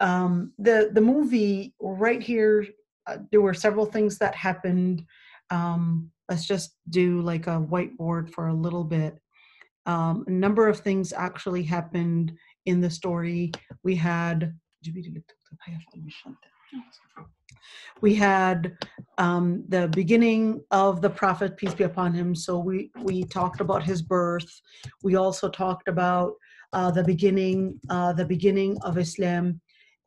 um, the the movie right here, uh, there were several things that happened. Um, let's just do like a whiteboard for a little bit. Um, a number of things actually happened in the story. We had we had um, the beginning of the prophet peace be upon him so we we talked about his birth we also talked about uh, the beginning uh, the beginning of islam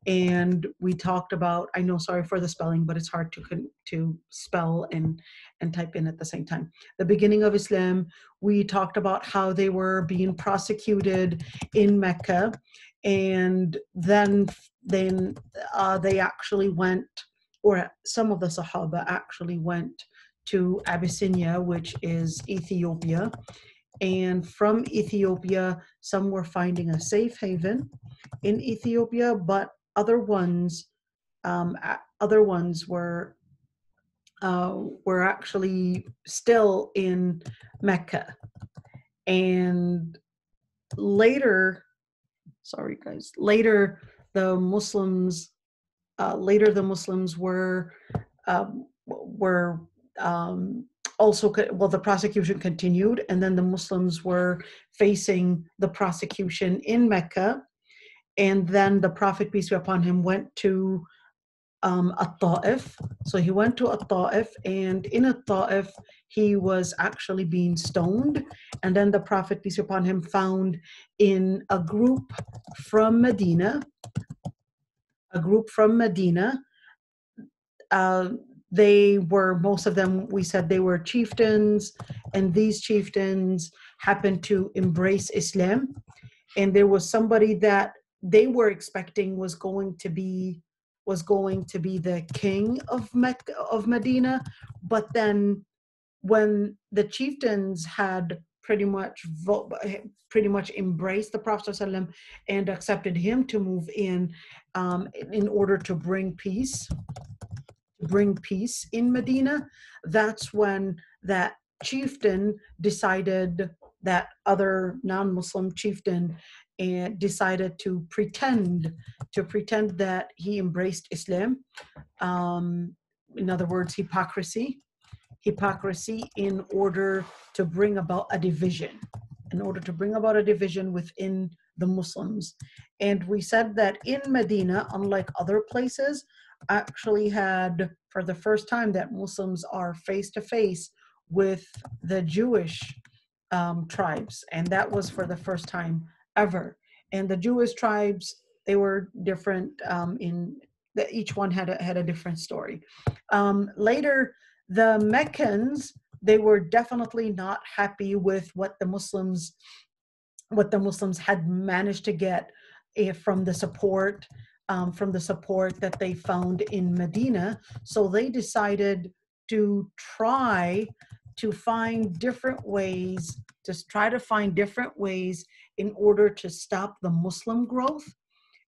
and we talked about i know sorry for the spelling but it's hard to to spell and and type in at the same time. The beginning of islam we talked about how they were being prosecuted in mecca and then then uh, they actually went or some of the sahaba actually went to abyssinia which is ethiopia and from ethiopia some were finding a safe haven in ethiopia but other ones um, other ones were uh, were actually still in Mecca, and later, sorry guys, later the Muslims, uh, later the Muslims were um, were um, also well the prosecution continued, and then the Muslims were facing the prosecution in Mecca and then the prophet peace be upon him went to um, At-Ta'if. So he went to At-Ta'if and in At-Ta'if he was actually being stoned. And then the Prophet, peace be upon him, found in a group from Medina, a group from Medina. Uh, they were, most of them, we said they were chieftains, and these chieftains happened to embrace Islam. And there was somebody that they were expecting was going to be was going to be the king of Mecca, of Medina, but then when the chieftains had pretty much pretty much embraced the Prophet and accepted him to move in um, in order to bring peace, bring peace in Medina. That's when that chieftain decided that other non-Muslim chieftain and decided to pretend to pretend that he embraced Islam. Um, in other words, hypocrisy, hypocrisy in order to bring about a division, in order to bring about a division within the Muslims. And we said that in Medina, unlike other places, actually had for the first time that Muslims are face to face with the Jewish um, tribes, and that was for the first time ever. And the Jewish tribes, they were different um, in that each one had a, had a different story. Um, later, the Meccans, they were definitely not happy with what the Muslims, what the Muslims had managed to get uh, from the support, um, from the support that they found in Medina. So they decided to try to find different ways, to try to find different ways in order to stop the Muslim growth.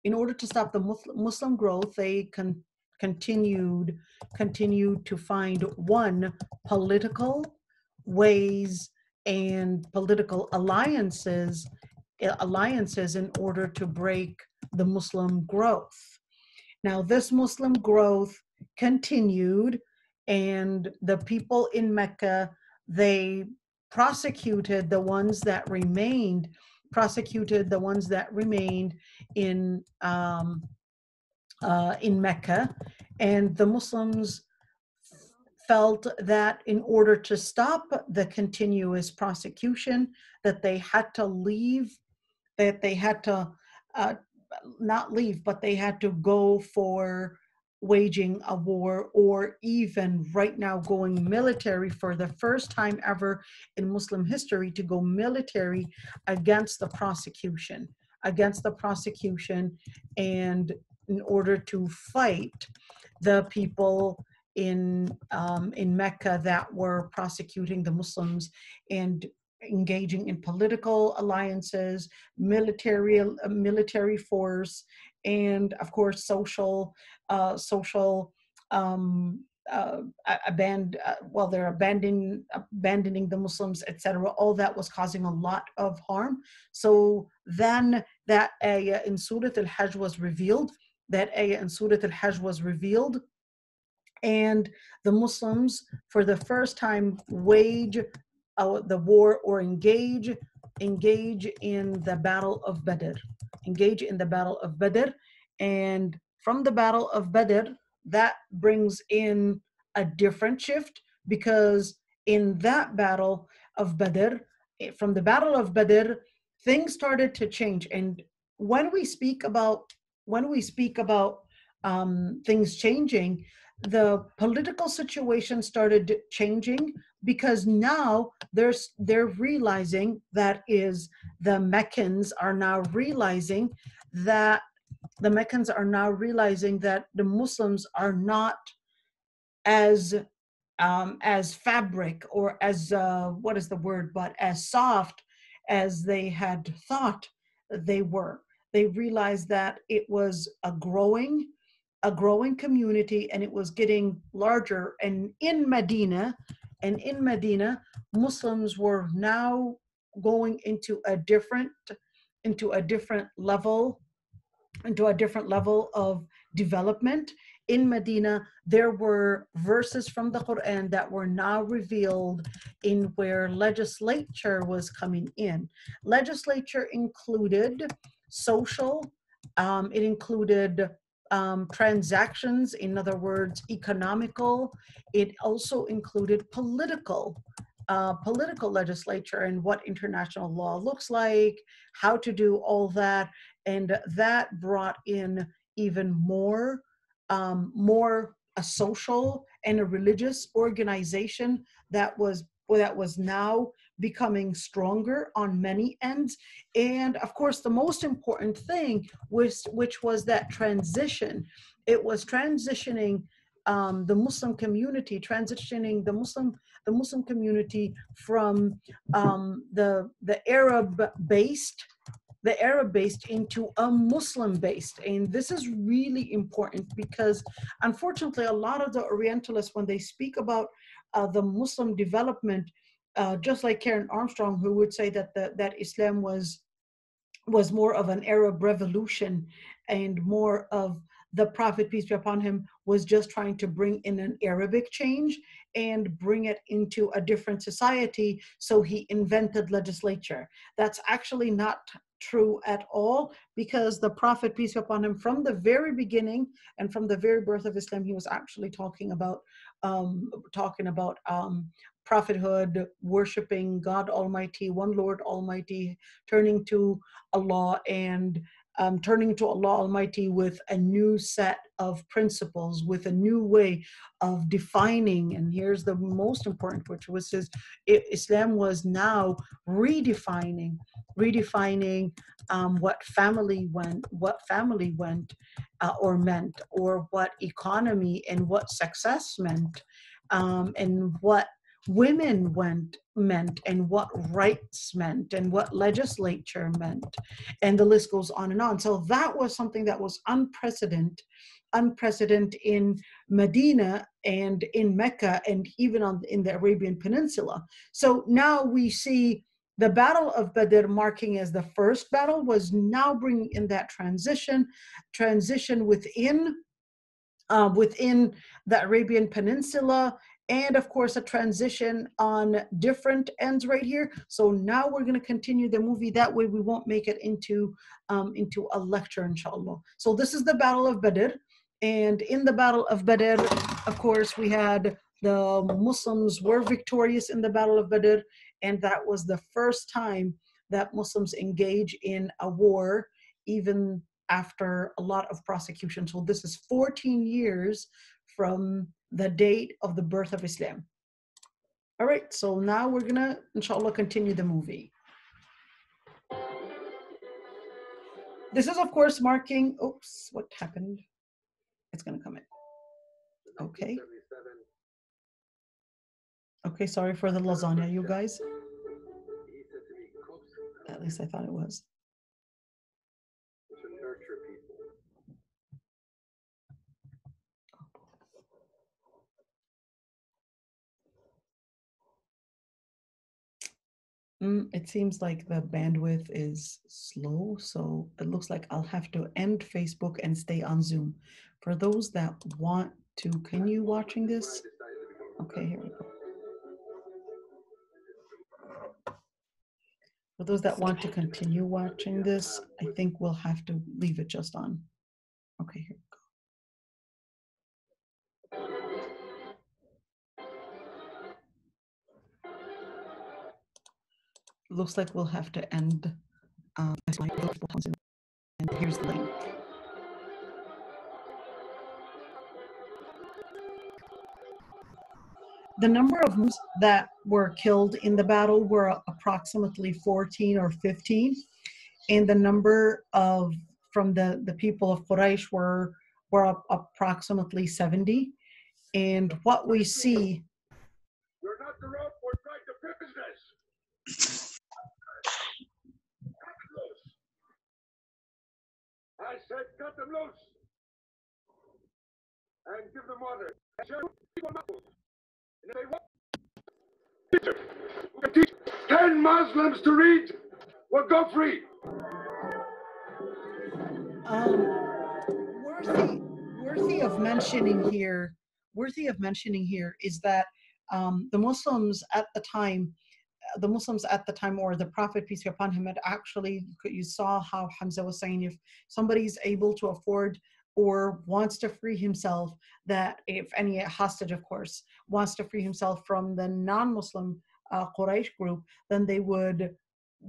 In order to stop the Muslim growth, they con- continued continued to find one political ways and political alliances eh, alliances in order to break the Muslim growth. Now, this Muslim growth continued, and the people in Mecca they prosecuted the ones that remained prosecuted the ones that remained in um, uh, in Mecca, and the Muslims felt that in order to stop the continuous prosecution, that they had to leave, that they had to uh, not leave, but they had to go for waging a war or even right now going military for the first time ever in Muslim history to go military against the prosecution, against the prosecution, and in order to fight the people in um, in Mecca that were prosecuting the Muslims and engaging in political alliances, military military force, and of course social uh, social um, uh, aband- uh, well they're abandoning abandoning the muslims etc all that was causing a lot of harm. So then that ayah in surah al-hajj was revealed. That ayah in Surah Al-Hajj was revealed. And the Muslims, for the first time, wage uh, the war or engage engage in the battle of Badr. Engage in the battle of Badr. And from the battle of Badr, that brings in a different shift because in that battle of Badr, eh, from the battle of Badr, things started to change. And when we speak about when we speak about um, things changing, the political situation started changing because now there's they're realizing that is the Meccans are now realizing that the Meccans are now realizing that the Muslims are not as um, as fabric or as uh, what is the word, but as soft as they had thought they were. They realized that it was a growing, a growing community, and it was getting larger. And in Medina, and in Medina, Muslims were now going into a different, into a different level, into a different level of development in Medina, there were verses from the Quran that were now revealed in where legislature was coming in. Legislature included social, um, it included um, transactions, in other words, economical. It also included political. Uh, political legislature and what international law looks like, how to do all that, and that brought in even more um, more a social and a religious organization that was that was now becoming stronger on many ends and of course the most important thing was which was that transition it was transitioning um, the muslim community transitioning the muslim the muslim community from um, the the arab based the Arab based into a Muslim based. And this is really important because unfortunately, a lot of the Orientalists, when they speak about uh, the Muslim development, uh, just like Karen Armstrong, who would say that the, that Islam was was more of an Arab revolution and more of the Prophet, peace be upon him, was just trying to bring in an Arabic change and bring it into a different society. So he invented legislature. That's actually not true at all because the prophet peace be upon him from the very beginning and from the very birth of islam he was actually talking about um, talking about um, prophethood worshiping god almighty one lord almighty turning to allah and um, turning to Allah Almighty with a new set of principles, with a new way of defining. And here's the most important, which was says Islam was now redefining, redefining um, what family went, what family went uh, or meant, or what economy and what success meant, um, and what women went meant and what rights meant and what legislature meant and the list goes on and on. So that was something that was unprecedented unprecedented in medina and in mecca and even on in the arabian peninsula. So now we see the battle of badr marking as the first battle was now bringing in that transition transition within uh, within the Arabian Peninsula and of course a transition on different ends right here. So now we're going to continue the movie. That way we won't make it into um, into a lecture inshallah. So this is the battle of badr. And in the battle of badr of course we had the muslims were victorious in the battle of badr. And that was the first time that muslims engage in a war even after a lot of prosecution. So this is 14 years from the date of the birth of Islam. All right, so now we're gonna, inshallah, continue the movie. This is, of course, marking, oops, what happened? It's gonna come in. Okay. Okay, sorry for the lasagna, you guys. At least I thought it was. Mm, it seems like the bandwidth is slow, so it looks like I'll have to end Facebook and stay on Zoom. For those that want to, continue watching this? Okay, here we go. For those that want to continue watching this, I think we'll have to leave it just on. Okay, here Looks like we'll have to end. Um, and here's the link. The number of Muslims that were killed in the battle were approximately 14 or 15, and the number of from the, the people of Quraysh were were approximately 70. And what we see. You're not the we're trying to. I said cut them loose and give them water. And they want who can teach 10 Muslims to read will go free. Um, worthy, worthy of mentioning here, worthy of mentioning here is that um, the Muslims at the time, the Muslims at the time, or the Prophet peace be upon him, had actually you saw how Hamza was saying, if somebody's able to afford or wants to free himself that if any hostage of course wants to free himself from the non-muslim uh, quraysh group then they would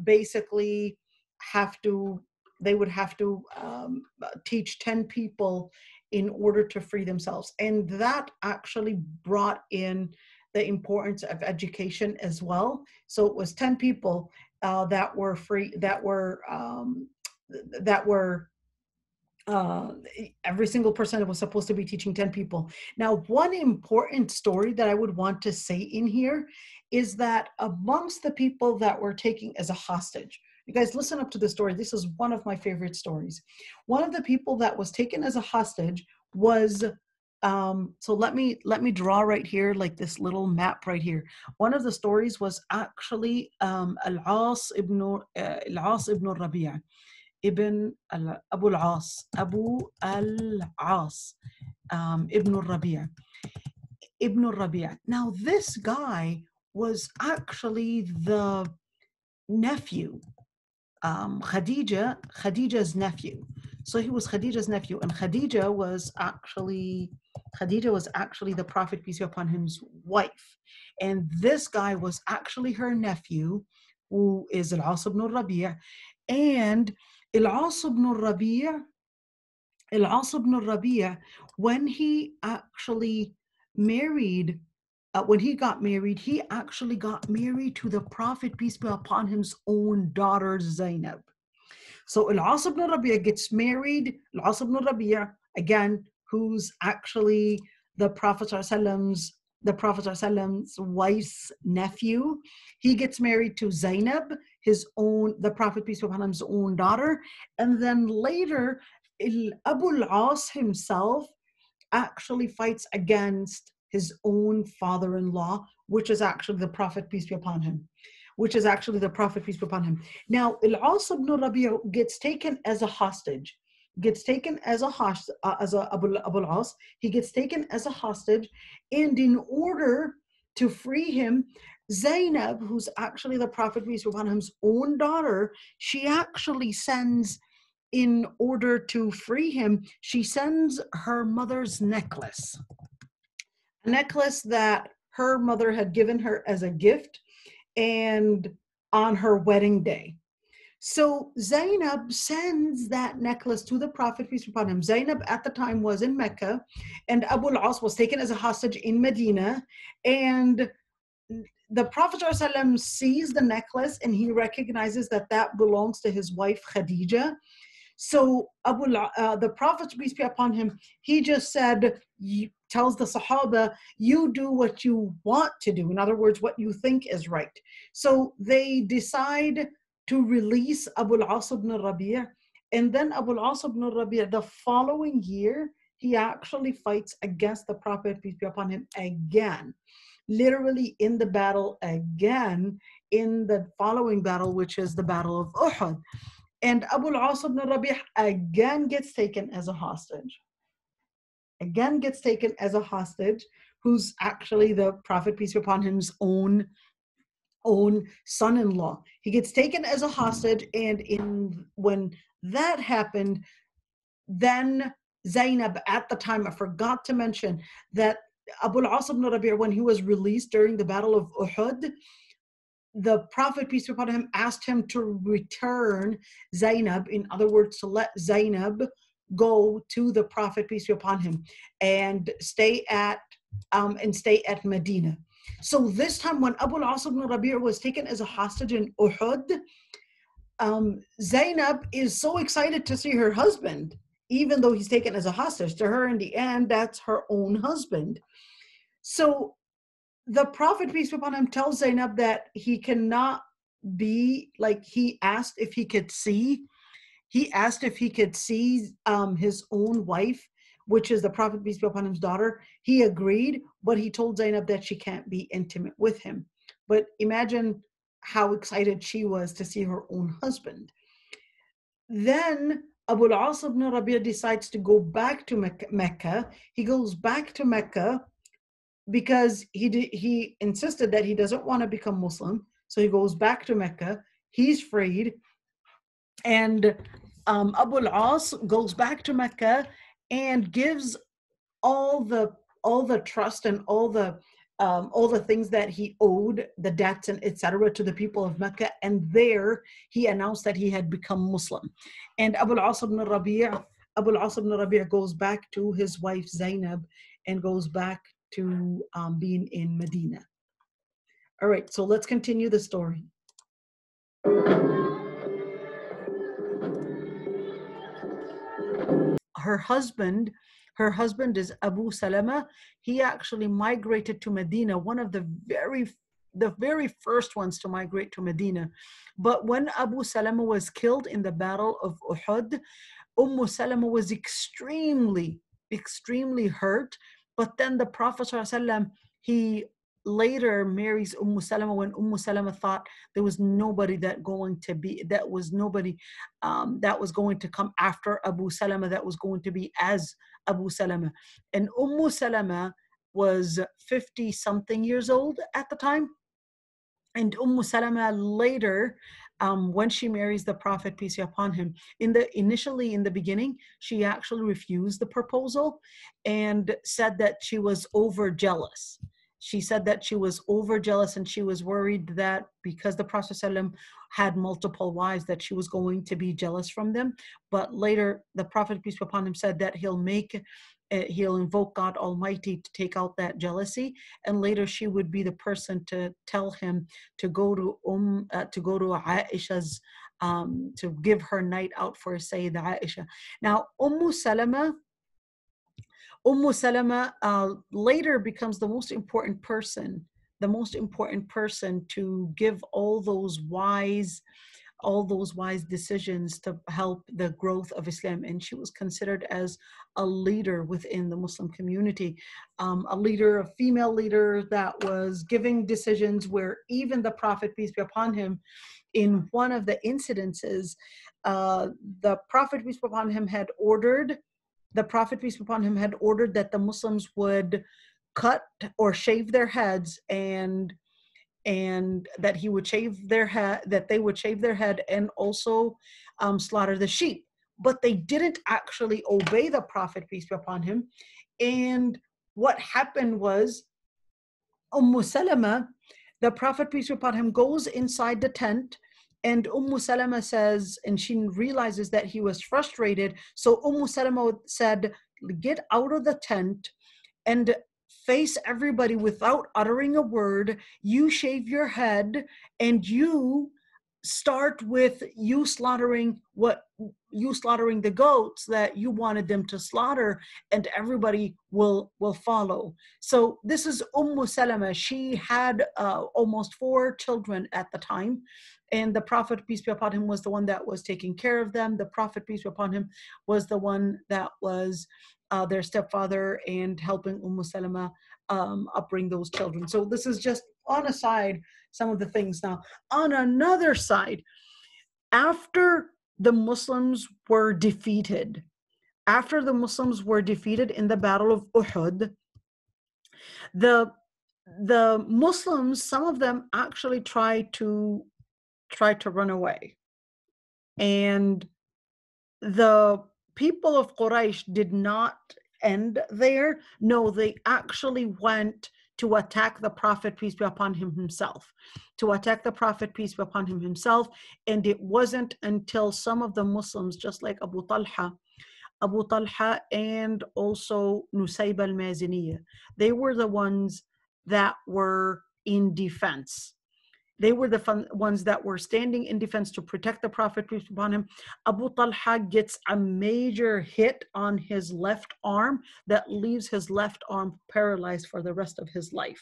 basically have to they would have to um, teach 10 people in order to free themselves. And that actually brought in the importance of education as well so it was 10 people uh, that were free that were um, that were uh, every single person was supposed to be teaching 10 people. Now, one important story that I would want to say in here is that amongst the people that were taking as a hostage, you guys listen up to the story. This is one of my favorite stories. One of the people that was taken as a hostage was um, so let me let me draw right here like this little map right here. One of the stories was actually um, al-as ibn uh, al-as ibn rabi'a ibn al abu al-as abu al-as um, ibn rabi'a ibn rabi'a. Now this guy was actually the nephew um, khadija khadija's nephew. So he was Khadija's nephew, and Khadija was actually Khadija was actually the Prophet peace be upon him's wife, and this guy was actually her nephew, who is Al As ibn Rabi'a, and Al As ibn Rabi'a, Al As ibn Rabi'a, when he actually married uh, when he got married, he actually got married to the Prophet, peace be upon him's own daughter Zainab so Al-As ibn Rabi'a gets married Al-As ibn Rabi'a again who's actually the prophet the Prophet Prophet's wife's nephew. He gets married to Zainab, his own, the Prophet, peace be upon him's own daughter. And then later, Abu al-As himself actually fights against his own father-in-law, which is actually the Prophet, peace be upon him which is actually the Prophet, peace be upon him. Now, Al-As ibn Rabi'a gets taken as a hostage gets taken as a hostage, uh, as a Abu al-As. He gets taken as a hostage, and in order to free him, Zainab, who's actually the Prophet peace be upon him's own daughter, she actually sends, in order to free him, she sends her mother's necklace. A necklace that her mother had given her as a gift and on her wedding day. So Zainab sends that necklace to the Prophet, peace be upon him. Zainab at the time was in Mecca, and Abu al-As was taken as a hostage in Medina. And the Prophet ﷺ sees the necklace and he recognizes that that belongs to his wife Khadija. So Abu, uh, the Prophet, peace be upon him, he just said, tells the Sahaba, you do what you want to do. In other words, what you think is right. So they decide to release Abu al-As ibn Rabi' and then Abu al-As ibn Rabi' the following year he actually fights against the Prophet peace be upon him again literally in the battle again in the following battle, which is the Battle of Uhud. And Abu al-As ibn Rabi' again gets taken as a hostage. Again gets taken as a hostage, who's actually the Prophet, peace be upon him's own own son-in-law. He gets taken as a hostage, and in when that happened, then Zainab at the time, I forgot to mention that Abu al-As ibn Rabi' when he was released during the Battle of Uhud, the Prophet, peace be upon him, asked him to return Zainab, in other words, to let Zainab go to the Prophet, peace be upon him, and stay at um, and stay at Medina. So this time when Abu al-As ibn Rabi' was taken as a hostage in Uhud, um, Zainab is so excited to see her husband, even though he's taken as a hostage. To her, in the end, that's her own husband. So the Prophet, peace be upon him, tells Zainab that he cannot be like he asked if he could see. He asked if he could see um, his own wife, which is the Prophet, peace be upon him's daughter. He agreed, but he told Zainab that she can't be intimate with him. But imagine how excited she was to see her own husband. Then Abu al-As ibn Rabi' decides to go back to Mecca. He goes back to Mecca because he did, he insisted that he doesn't want to become Muslim. So he goes back to Mecca. He's freed, and um, Abu al-As goes back to Mecca and gives all the all the trust and all the um, all the things that he owed, the debts and etc., to the people of Mecca. And there he announced that he had become Muslim. And Abu al-As ibn Rabi' Abu al-As ibn Rabi' goes back to his wife Zainab and goes back to um, being in Medina. All right, so let's continue the story. Her husband, her husband is Abu Salama. He actually migrated to Medina, one of the very the very first ones to migrate to Medina. But when Abu Salama was killed in the Battle of Uhud, Umm Salama was extremely, extremely hurt but then the Prophet he later marries Umm Salama when Umm Salama thought there was nobody that going to be that was nobody um, that was going to come after Abu Salama that was going to be as Abu Salama. And Umm Salama was 50 something years old at the time. And Umm Salama later um, when she marries the prophet peace be upon him in the initially in the beginning she actually refused the proposal and said that she was over jealous she said that she was over jealous and she was worried that because the prophet ﷺ had multiple wives that she was going to be jealous from them but later the prophet peace be upon him said that he'll make uh, he'll invoke God Almighty to take out that jealousy, and later she would be the person to tell him to go to um uh, to go to Aisha's um, to give her night out for Sayyidah Aisha. Now Umm Salama. Umm Salama uh, later becomes the most important person, the most important person to give all those wise all those wise decisions to help the growth of Islam. And she was considered as a leader within the Muslim community, um, a leader, a female leader that was giving decisions where even the Prophet, peace be upon him, in one of the incidences, uh, the Prophet, peace be upon him, had ordered, the Prophet, peace be upon him, had ordered that the Muslims would cut or shave their heads and and that he would shave their head, that they would shave their head and also um, slaughter the sheep. But they didn't actually obey the Prophet, peace be upon him. And what happened was, Umm Salama, the Prophet, peace be upon him, goes inside the tent and Umm Salama says, and she realizes that he was frustrated. So Umm Salama said, Get out of the tent and face everybody without uttering a word. You shave your head and you start with you slaughtering what you slaughtering the goats that you wanted them to slaughter and everybody will will follow. So this is umm salama. She had uh, almost four children at the time and the prophet peace be upon him was the one that was taking care of them. The prophet peace be upon him was the one that was uh, their stepfather and helping umm salama um, upbring those children. So this is just on a side some of the things now. On another side, after the Muslims were defeated, after the Muslims were defeated in the Battle of Uhud, the the Muslims, some of them actually tried to try to run away. And the people of Quraysh did not end there. No, they actually went to attack the Prophet, peace be upon him himself. To attack the Prophet, peace be upon him himself. And it wasn't until some of the Muslims, just like Abu Talha, Abu Talha and also Nusayb al Maziniya, they were the ones that were in defense. They were the fun, ones that were standing in defense to protect the Prophet, peace upon him. Abu Talha gets a major hit on his left arm that leaves his left arm paralyzed for the rest of his life.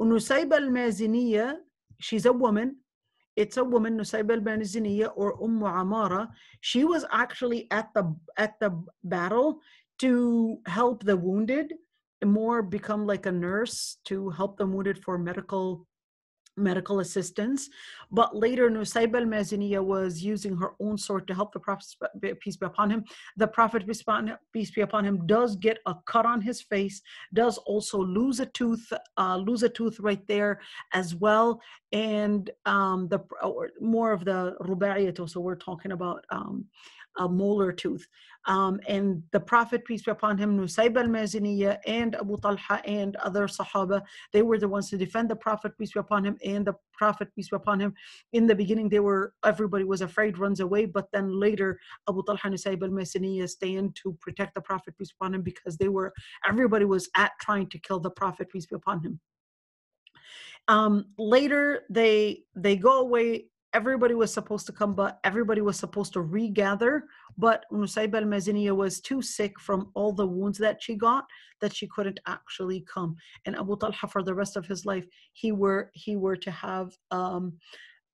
Nusayb al Maziniya, she's a woman. It's a woman, Nusayb al Maziniya or Umm Amara. She was actually at the at the battle to help the wounded more become like a nurse to help the wounded for medical medical assistance. But later, Nusayb al Maziniya was using her own sword to help the Prophet, peace be upon him. The Prophet, peace be upon him, does get a cut on his face, does also lose a tooth, uh, lose a tooth right there as well. And um, the more of the rubaiyat, so we're talking about um, a molar tooth. Um, and the Prophet, peace be upon him, Nusayb al Maziniya and Abu Talha and other Sahaba, they were the ones to defend the Prophet, peace be upon him, and the Prophet, peace be upon him. In the beginning, they were everybody was afraid, runs away, but then later, Abu Talha and Nusayb al Maziniya stand to protect the Prophet, peace be upon him, because they were everybody was at trying to kill the Prophet, peace be upon him. Um, later, they they go away everybody was supposed to come, but everybody was supposed to regather. But Nusayb al Maziniya was too sick from all the wounds that she got that she couldn't actually come. And Abu Talha, for the rest of his life, he were he were to have um,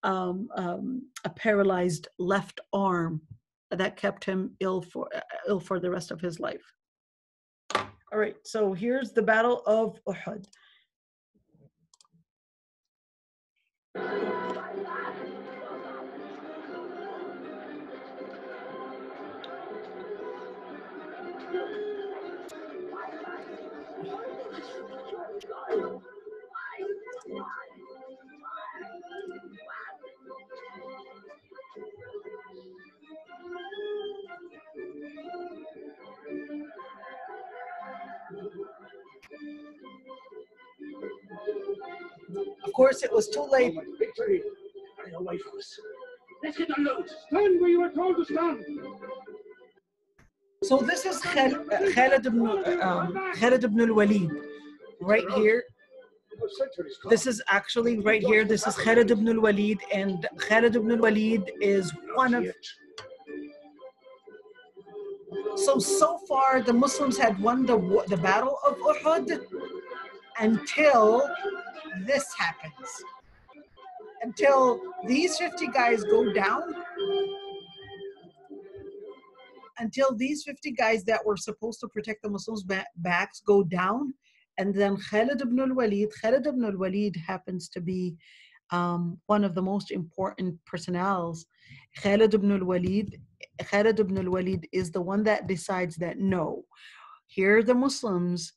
um, um, a paralyzed left arm that kept him ill for ill for the rest of his life. All right, so here's the Battle of Uhud. you Of course, it was too late. Victory! away from us. Let's get on load. Stand where you are told to stand. So this is Khalid ibn, um, Khalid ibn al-Walid, right here. This is actually right here. This is Khalid ibn al-Walid, and Khalid ibn al-Walid is one of. So so far, the Muslims had won the the battle of Uhud until this happens. Until these 50 guys go down until these 50 guys that were supposed to protect the Muslims' backs go down. And then Khalid ibn al-Walid, Khalid ibn al-Walid happens to be um, one of the most important personnels. Khalid ibn al-Walid, Khalid ibn al-Walid is the one that decides that no, here the Muslims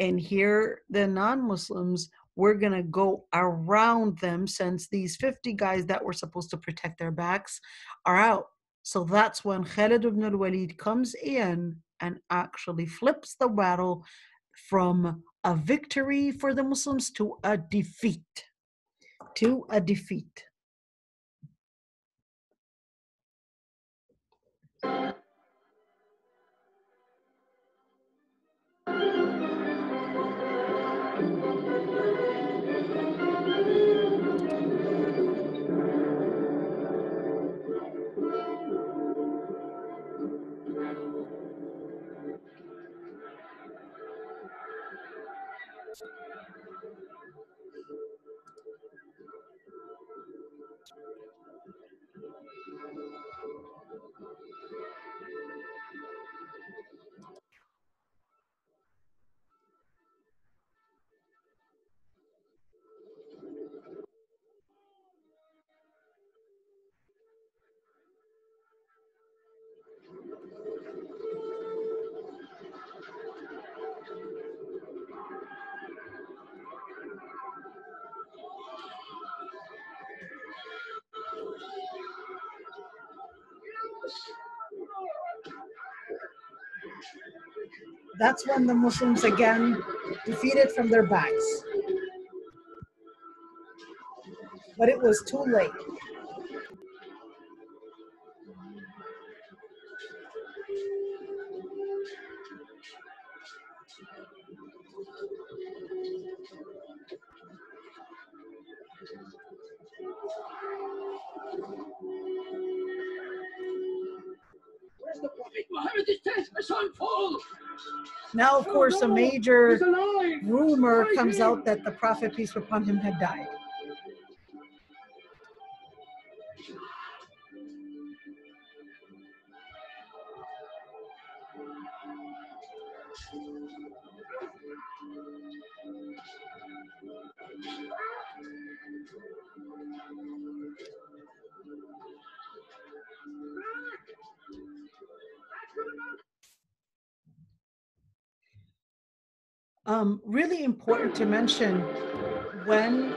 and here the non-Muslims, we're going to go around them since these 50 guys that were supposed to protect their backs are out. So that's when Khalid ibn al-Walid comes in and actually flips the battle from a victory for the Muslims to a defeat. To a defeat. That's when the Muslims again defeated from their backs. But it was too late. Where's the Prophet Muhammad? Is dead. I saw him fall. Now, of course, a major rumor comes out that the Prophet, peace be upon him, had died. Um, really important to mention when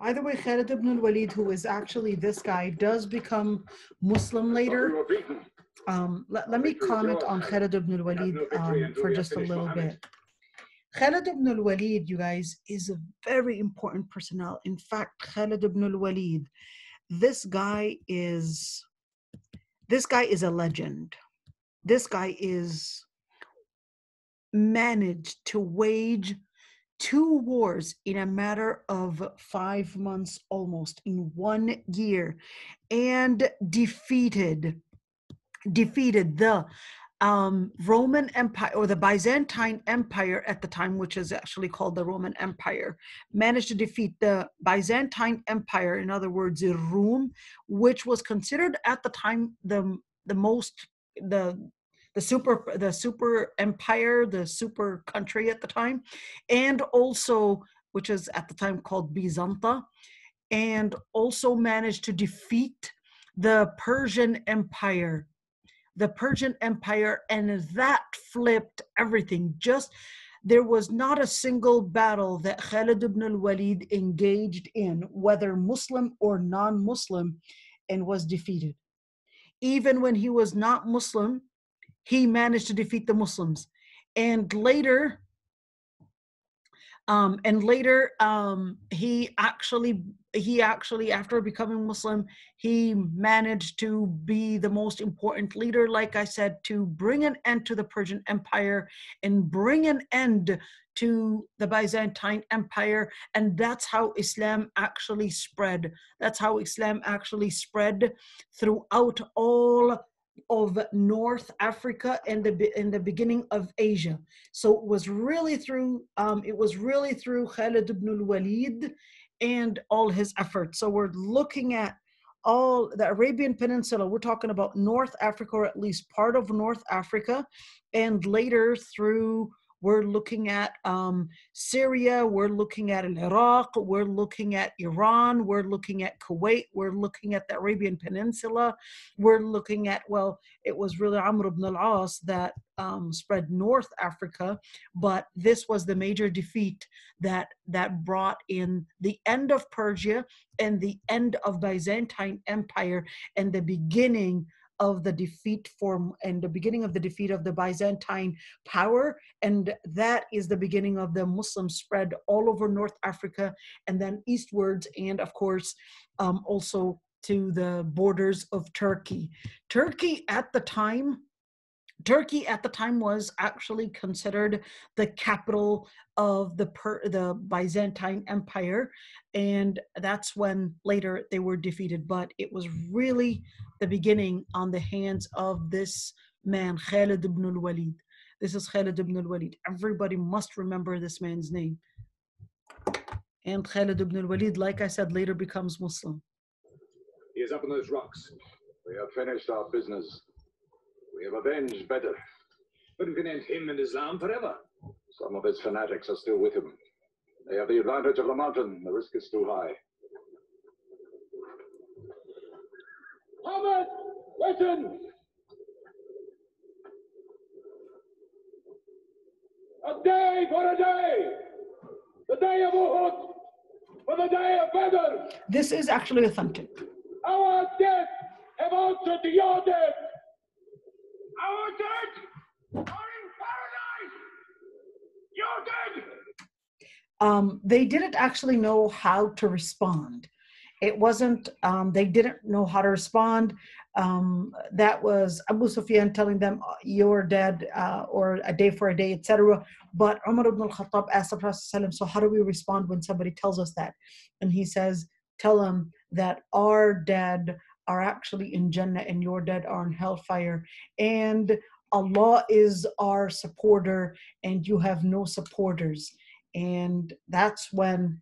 Either way, Khalid ibn al-Walid, who is actually this guy, does become Muslim later. Um, let, let me comment on Khalid ibn al-Walid um, for just a little bit. Khalid ibn al-Walid, you guys, is a very important personnel. In fact, Khalid ibn al-Walid, this guy is this guy is a legend. This guy is managed to wage two wars in a matter of five months almost in one year and defeated defeated the um, Roman Empire or the Byzantine Empire at the time, which is actually called the Roman Empire, managed to defeat the Byzantine Empire, in other words, Rome, which was considered at the time the the most the the super the super empire, the super country at the time, and also which is at the time called Byzanta, and also managed to defeat the Persian Empire the Persian Empire, and that flipped everything. Just there was not a single battle that Khalid ibn al-Walid engaged in, whether Muslim or non-Muslim, and was defeated. Even when he was not Muslim, he managed to defeat the Muslims. And later, um, and later, um, he actually, he actually, after becoming Muslim, he managed to be the most important leader, like I said, to bring an end to the Persian Empire and bring an end to the Byzantine Empire. And that's how Islam actually spread. That's how Islam actually spread throughout all of North Africa and the in the beginning of Asia. So it was really through um, it was really through Khalid ibn al-Walid and all his efforts. So we're looking at all the Arabian Peninsula. We're talking about North Africa, or at least part of North Africa, and later through we're looking at um, Syria, we're looking at Iraq, we're looking at Iran, we're looking at Kuwait, we're looking at the Arabian Peninsula, we're looking at, well, it was really Amr ibn al-As that um, spread North Africa, but this was the major defeat that that brought in the end of Persia and the end of Byzantine Empire and the beginning of the defeat for and the beginning of the defeat of the Byzantine power and that is the beginning of the Muslim spread all over North Africa and then eastwards and of course um, also to the borders of Turkey. Turkey at the time Turkey at the time was actually considered the capital of the per, the Byzantine Empire, and that's when later they were defeated. But it was really the beginning on the hands of this man, Khalid ibn al-Walid. This is Khalid ibn al-Walid. Everybody must remember this man's name. And Khalid ibn al-Walid, like I said, later becomes Muslim. He is up on those rocks. We have finished our business. We have avenged Bedr. But we can end him and Islam forever. Some of his fanatics are still with him. They have the advantage of the mountain. The risk is too high. Muhammad, listen! A day for a day! The day of Uhud! For the day of Badr! This is actually authentic. Our death have answered to your death! Our dead are in paradise! Your dead! um, they didn't actually know how to respond. It wasn't, um, they didn't know how to respond. Um, that was Abu Sufyan telling them, "Uh, You're dead, uh, or a day for a day, etc. But Umar ibn al Khattab asked the Prophet, So, how do we respond when somebody tells us that? And he says, Tell them that our dead are actually in Jannah and your dead are in hellfire. And Allah is our supporter, and you have no supporters and that's when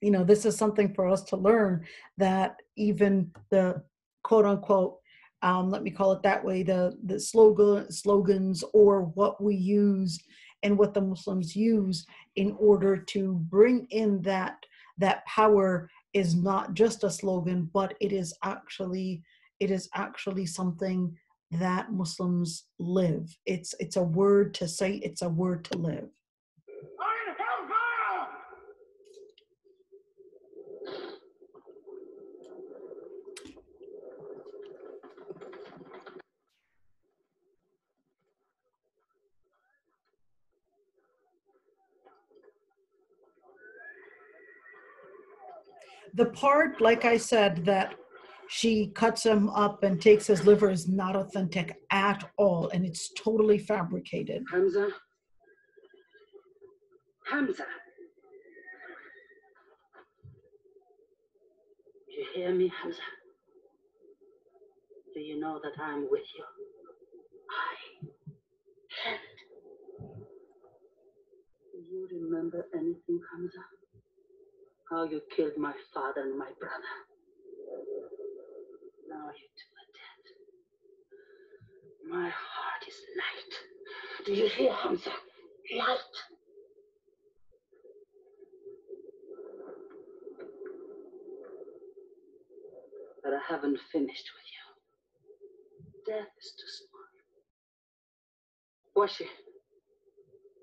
you know this is something for us to learn that even the quote unquote um, let me call it that way the the slogan slogans or what we use and what the muslims use in order to bring in that that power is not just a slogan but it is actually it is actually something that muslims live. It's it's a word to say it's a word to live Are in hellfire! the part like i said that she cuts him up and takes his liver is not authentic at all and it's totally fabricated Hamza? Hamza? You hear me, Hamza? Do you know that I'm with you? I helped. Do you remember anything, Hamza? How you killed my father and my brother. Now you two are dead. My heart is light. Do you hear, Hamza? Light. But I haven't finished with you. Death is too small. Wahshi,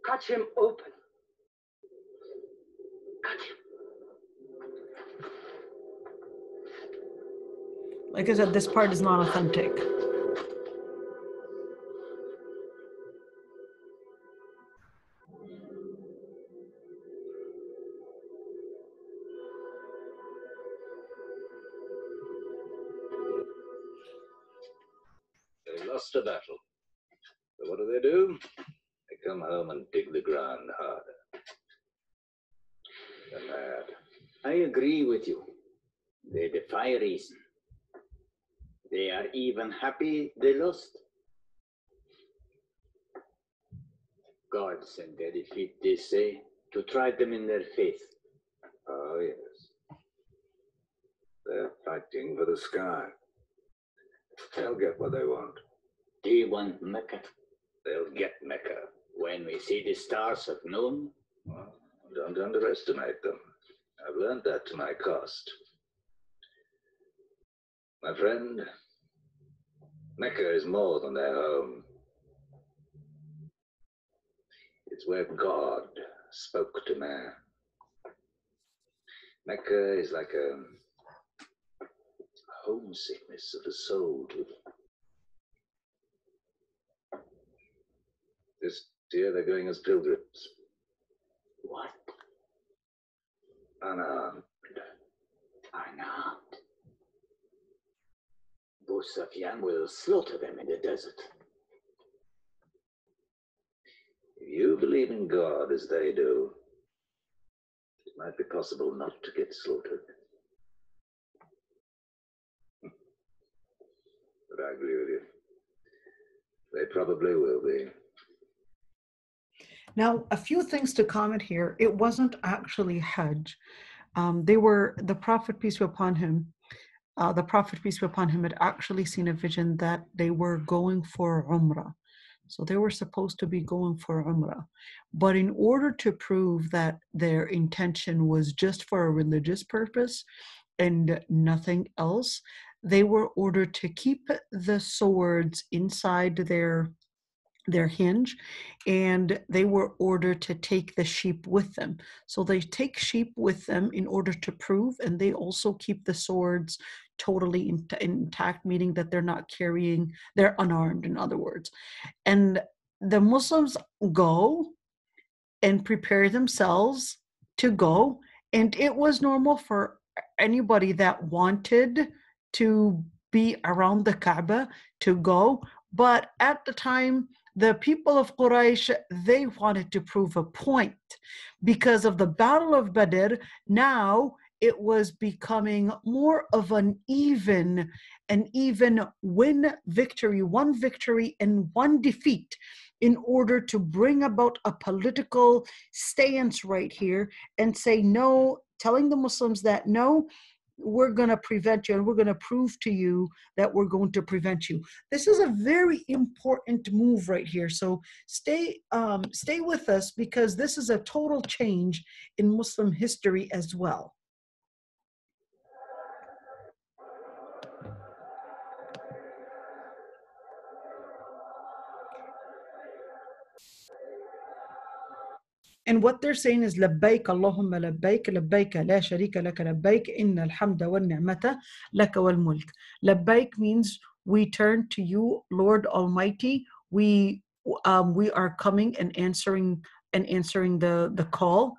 cut him open. Cut him. Like i said this part is not authentic They lost a battle. So what do they do? They come home and dig the ground harder. They're mad. I agree with you. They defy reason. They are even happy they lost. God sent their defeat, they say, to try them in their faith. Oh, yes. They're fighting for the sky. They'll get what they want. They want Mecca. They'll get Mecca. When we see the stars at noon, Well, don't underestimate them. I've learned that to my cost. My friend, Mecca is more than their home. It's where God spoke to man. Mecca is like a homesickness of the soul to them. This year they're going as pilgrims, what? unarmed. Unarmed. Bo will slaughter them in the desert. If you believe in God as they do, it might be possible not to get slaughtered. Hmm. But I agree with you. They probably will be. Now, a few things to comment here. It wasn't actually Hajj. Um, they were, the Prophet, peace be upon him, uh, the Prophet, peace be upon him, had actually seen a vision that they were going for Umrah. So they were supposed to be going for Umrah. But in order to prove that their intention was just for a religious purpose and nothing else, they were ordered to keep the swords inside their their hinge and they were ordered to take the sheep with them. So they take sheep with them in order to prove and they also keep the swords totally in- intact meaning that they're not carrying they're unarmed in other words. And the muslims go and prepare themselves to go and it was normal for anybody that wanted to be around the kaaba to go but at the time the people of Quraysh, they wanted to prove a point. Because of the Battle of Badr, now it was becoming more of an even, an even win victory, one victory and one defeat in order to bring about a political stance right here and say no, telling the Muslims that no, we're going to prevent you and we're going to prove to you that we're going to prevent you. This is a very important move right here. So stay um, stay with us because this is a total change in muslim history as well And what they're saying is لبيك اللهم لبيك لبيك لا شريك لك لبيك إن الحمد والنعمة لك والملك. لبيك means we turn to you, Lord Almighty. We um, we are coming and answering and answering the the call.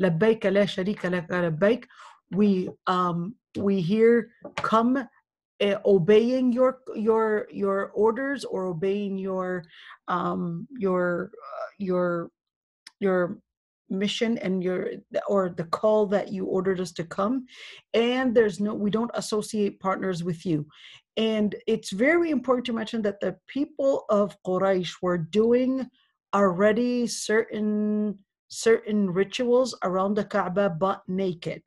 لبيك لا شريك لك لبيك. We um, we here come uh, obeying your your your orders or obeying your um, your uh, your your mission and your or the call that you ordered us to come and there's no we don't associate partners with you. And it's very important to mention that the people of Quraysh were doing already certain certain rituals around the Kaaba but naked.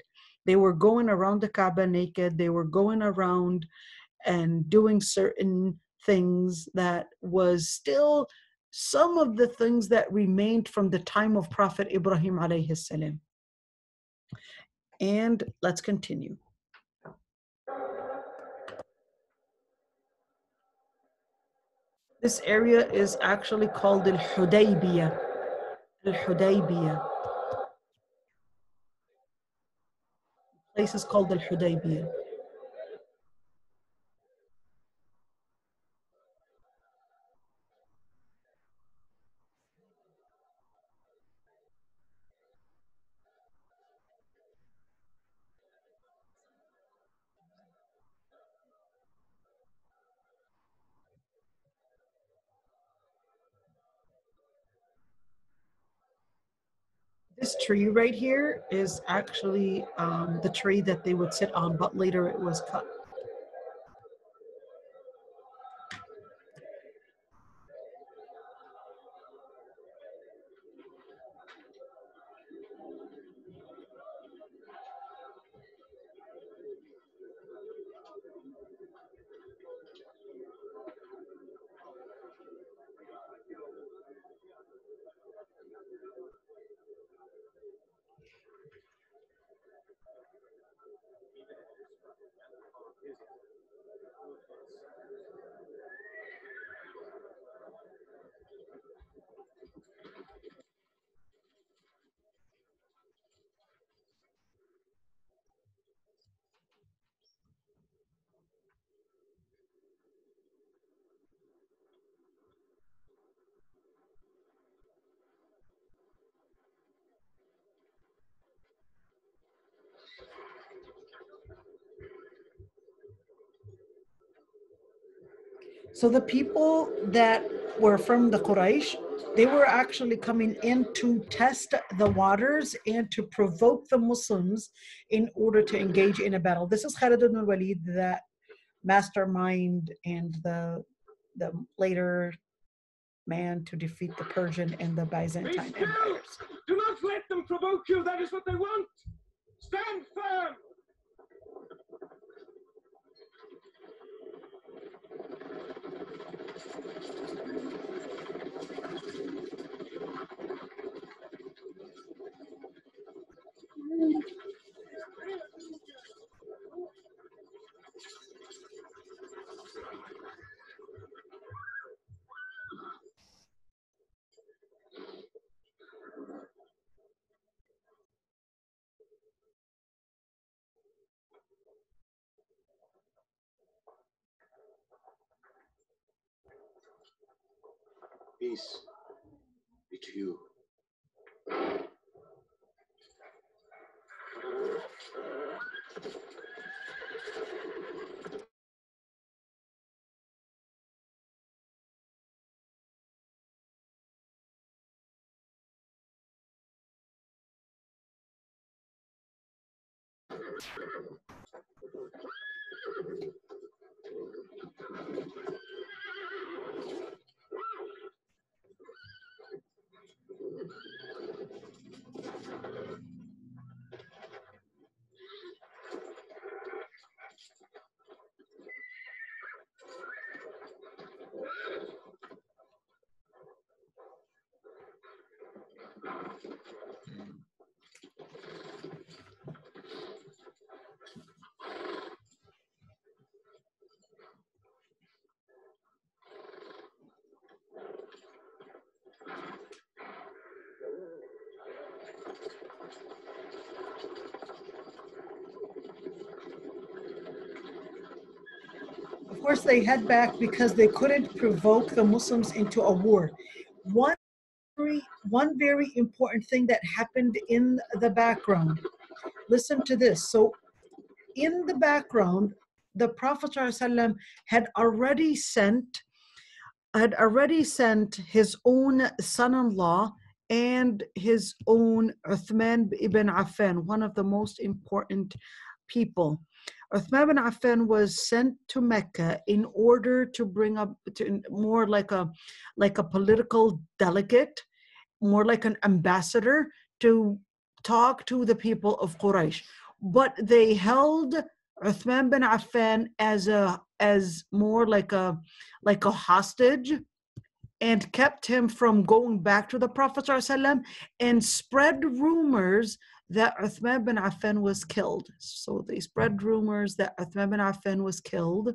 They were going around the Kaaba naked. They were going around and doing certain things that was still some of the things that remained from the time of Prophet Ibrahim alayhi salam. And let's continue. This area is actually called Al Hudaybiyah. Al Hudaybiyah. Place is called Al Hudaybiyah. This tree right here is actually um, the tree that they would sit on, but later it was cut. So the people that were from the Quraysh. They were actually coming in to test the waters and to provoke the Muslims in order to engage in a battle. This is Khalid ibn al-Walid, that mastermind and the the later man to defeat the Persian and the Be Byzantine still! empires. Do not let them provoke you. That is what they want. Stand firm. うん Peace be to you. Course, they head back because they couldn't provoke the Muslims into a war. One very, one very important thing that happened in the background. Listen to this. So, in the background, the Prophet ﷺ had already sent had already sent his own son-in-law and his own Uthman ibn Affan, one of the most important people. Uthman bin Affan was sent to Mecca in order to bring up to more like a like a political delegate, more like an ambassador to talk to the people of Quraysh. But they held Uthman bin Affan as a as more like a like a hostage and kept him from going back to the Prophet ﷺ and spread rumors that Uthman bin Affan was killed. So they spread rumors that Uthman bin Affan was killed.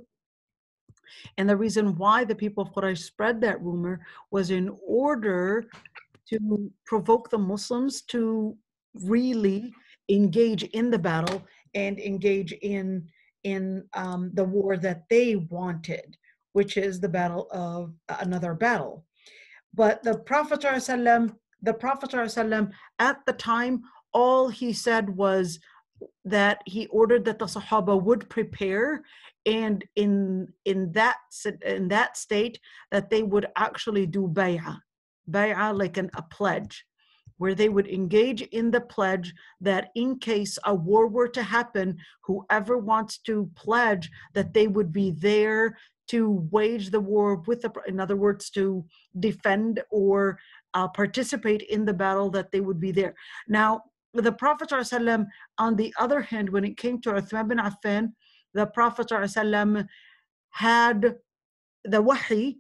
And the reason why the people of Quraysh spread that rumor was in order to provoke the Muslims to really engage in the battle and engage in in um, the war that they wanted, which is the battle of another battle. But the Prophet ﷺ, the Prophet ﷺ, at the time, all he said was that he ordered that the Sahaba would prepare, and in in that in that state that they would actually do bay'ah, bay'ah like an, a pledge, where they would engage in the pledge that in case a war were to happen, whoever wants to pledge that they would be there to wage the war with the, in other words, to defend or uh, participate in the battle, that they would be there. Now, the Prophet ﷺ, on the other hand, when it came to Uthman bin Affan, the Prophet ﷺ had the wahi,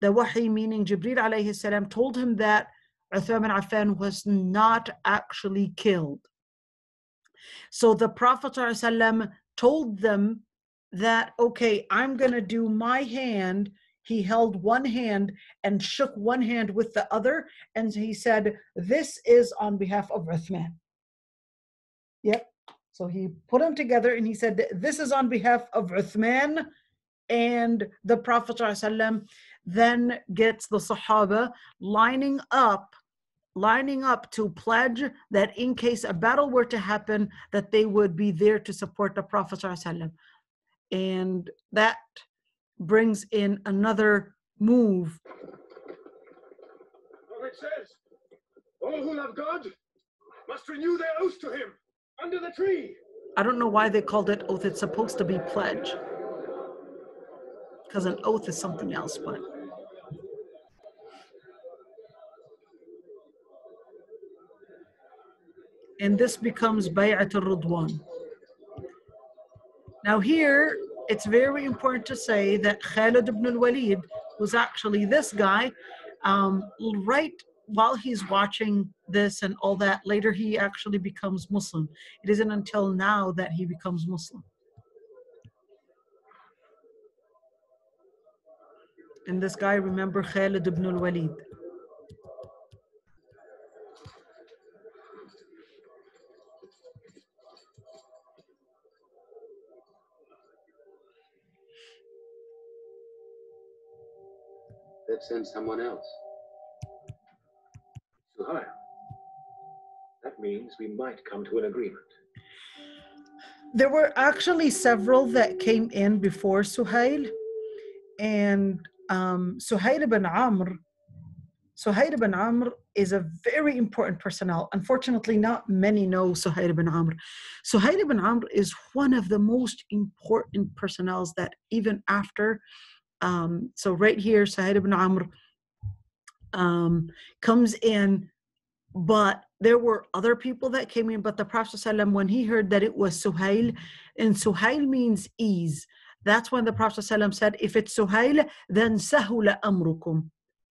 the wahi meaning Jibril alayhi salam told him that Uthman bin Affan was not actually killed. So the Prophet ﷺ told them that, okay, I'm going to do my hand. He held one hand and shook one hand with the other. And he said, This is on behalf of Uthman. Yep. So he put them together and he said, This is on behalf of Uthman. And the Prophet ﷺ then gets the Sahaba lining up lining up to pledge that in case a battle were to happen that they would be there to support the prophet ﷺ. and that brings in another move it says. All who love God must renew their oath to him under the tree. I don't know why they called it oath. It's supposed to be pledge. Because an oath is something else, but. And this becomes Bay'at al-Ridwan. Now here, it's very important to say that Khalid ibn al-Walid was actually this guy, um, right while he's watching this and all that, later he actually becomes Muslim. It isn't until now that he becomes Muslim. And this guy, remember Khalid ibn al-Walid. Let's send someone else. That means we might come to an agreement. There were actually several that came in before Suhail. And um, Suhail ibn Amr, Suhail ibn Amr is a very important personnel. Unfortunately, not many know Suhail ibn Amr. Suhail ibn Amr is one of the most important personnels that even after, um, so right here, Suhail ibn Amr um, comes in, but there were other people that came in. But the Prophet ﷺ, when he heard that it was Suhail, and Suhail means ease. That's when the Prophet ﷺ said, if it's Suhail, then sahula amrukum.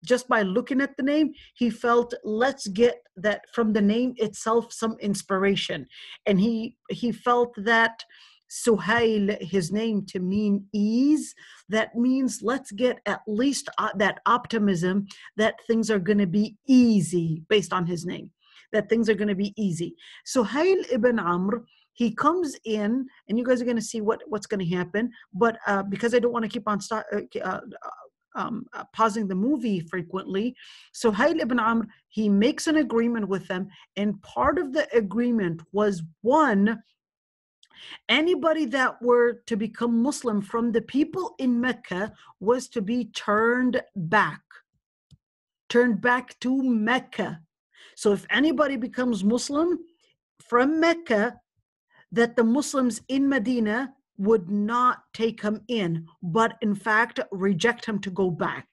Just by looking at the name, he felt, let's get that from the name itself some inspiration. And he he felt that Suhail, his name to mean ease, that means let's get at least uh, that optimism that things are going to be easy based on his name, that things are going to be easy. Suhail ibn Amr, he comes in, and you guys are going to see what, what's going to happen. But uh, because I don't want to keep on start, uh, uh, um, uh, pausing the movie frequently. Suhail ibn Amr, he makes an agreement with them, and part of the agreement was one, anybody that were to become Muslim from the people in Mecca was to be turned back, turned back to Mecca. So if anybody becomes Muslim from Mecca, that the Muslims in Medina would not take him in, but in fact reject him to go back.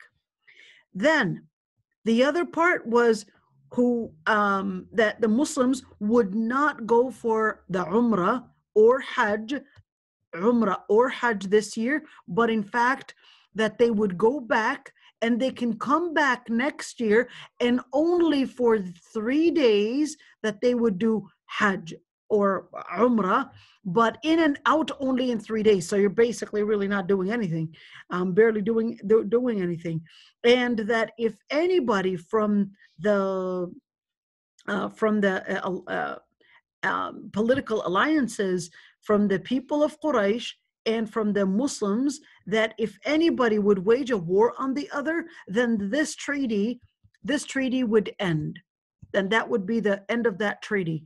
Then the other part was who um, that the Muslims would not go for the Umrah or Hajj, Umrah or Hajj this year, but in fact that they would go back and they can come back next year and only for three days that they would do Hajj or Umrah, but in and out only in three days. So you're basically really not doing anything, um, barely doing do, doing anything. And that if anybody from the uh, from the uh, uh, um, political alliances from the people of Quraysh and from the Muslims, that if anybody would wage a war on the other, then this treaty, this treaty would end. Then that would be the end of that treaty.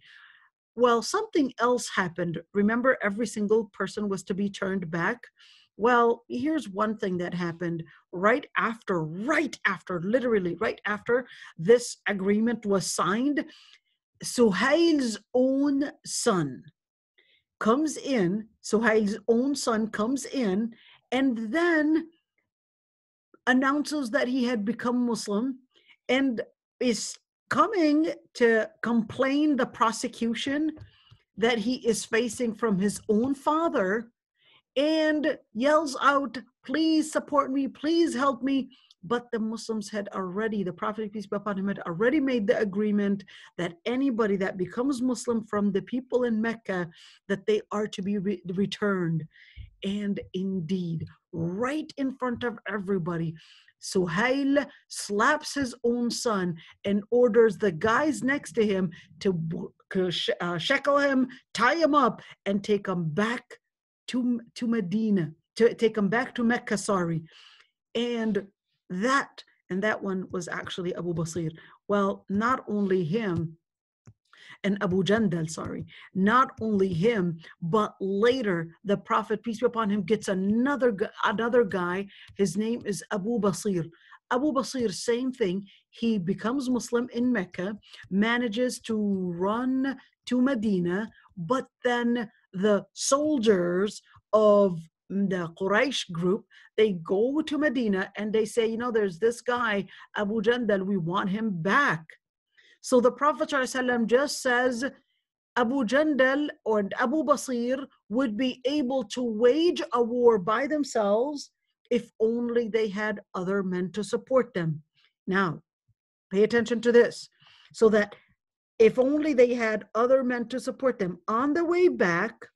Well, something else happened. Remember, every single person was to be turned back. Well, here's one thing that happened right after, right after, literally right after this agreement was signed. Suhail's own son comes in, Suhail's own son comes in, and then announces that he had become Muslim and is coming to complain the prosecution that he is facing from his own father and yells out, Please support me, please help me. But the Muslims had already, the Prophet, peace be upon him, had already made the agreement that anybody that becomes Muslim from the people in Mecca, that they are to be re- returned. And indeed, right in front of everybody, Suhail slaps his own son and orders the guys next to him to uh, shackle him, tie him up, and take him back to, to Medina, to take him back to Mecca, sorry. And that, and that one was actually Abu Basir. Well, not only him, and Abu Jandal, sorry, not only him, but later the Prophet, peace be upon him, gets another another guy. His name is Abu Basir. Abu Basir, same thing. He becomes Muslim in Mecca, manages to run to Medina, but then the soldiers of the Quraysh group, they go to Medina and they say, you know, there's this guy, Abu Jandal, we want him back. So the Prophet ﷺ just says, Abu Jandal or Abu Basir would be able to wage a war by themselves if only they had other men to support them. Now, pay attention to this so that if only they had other men to support them. On the way back,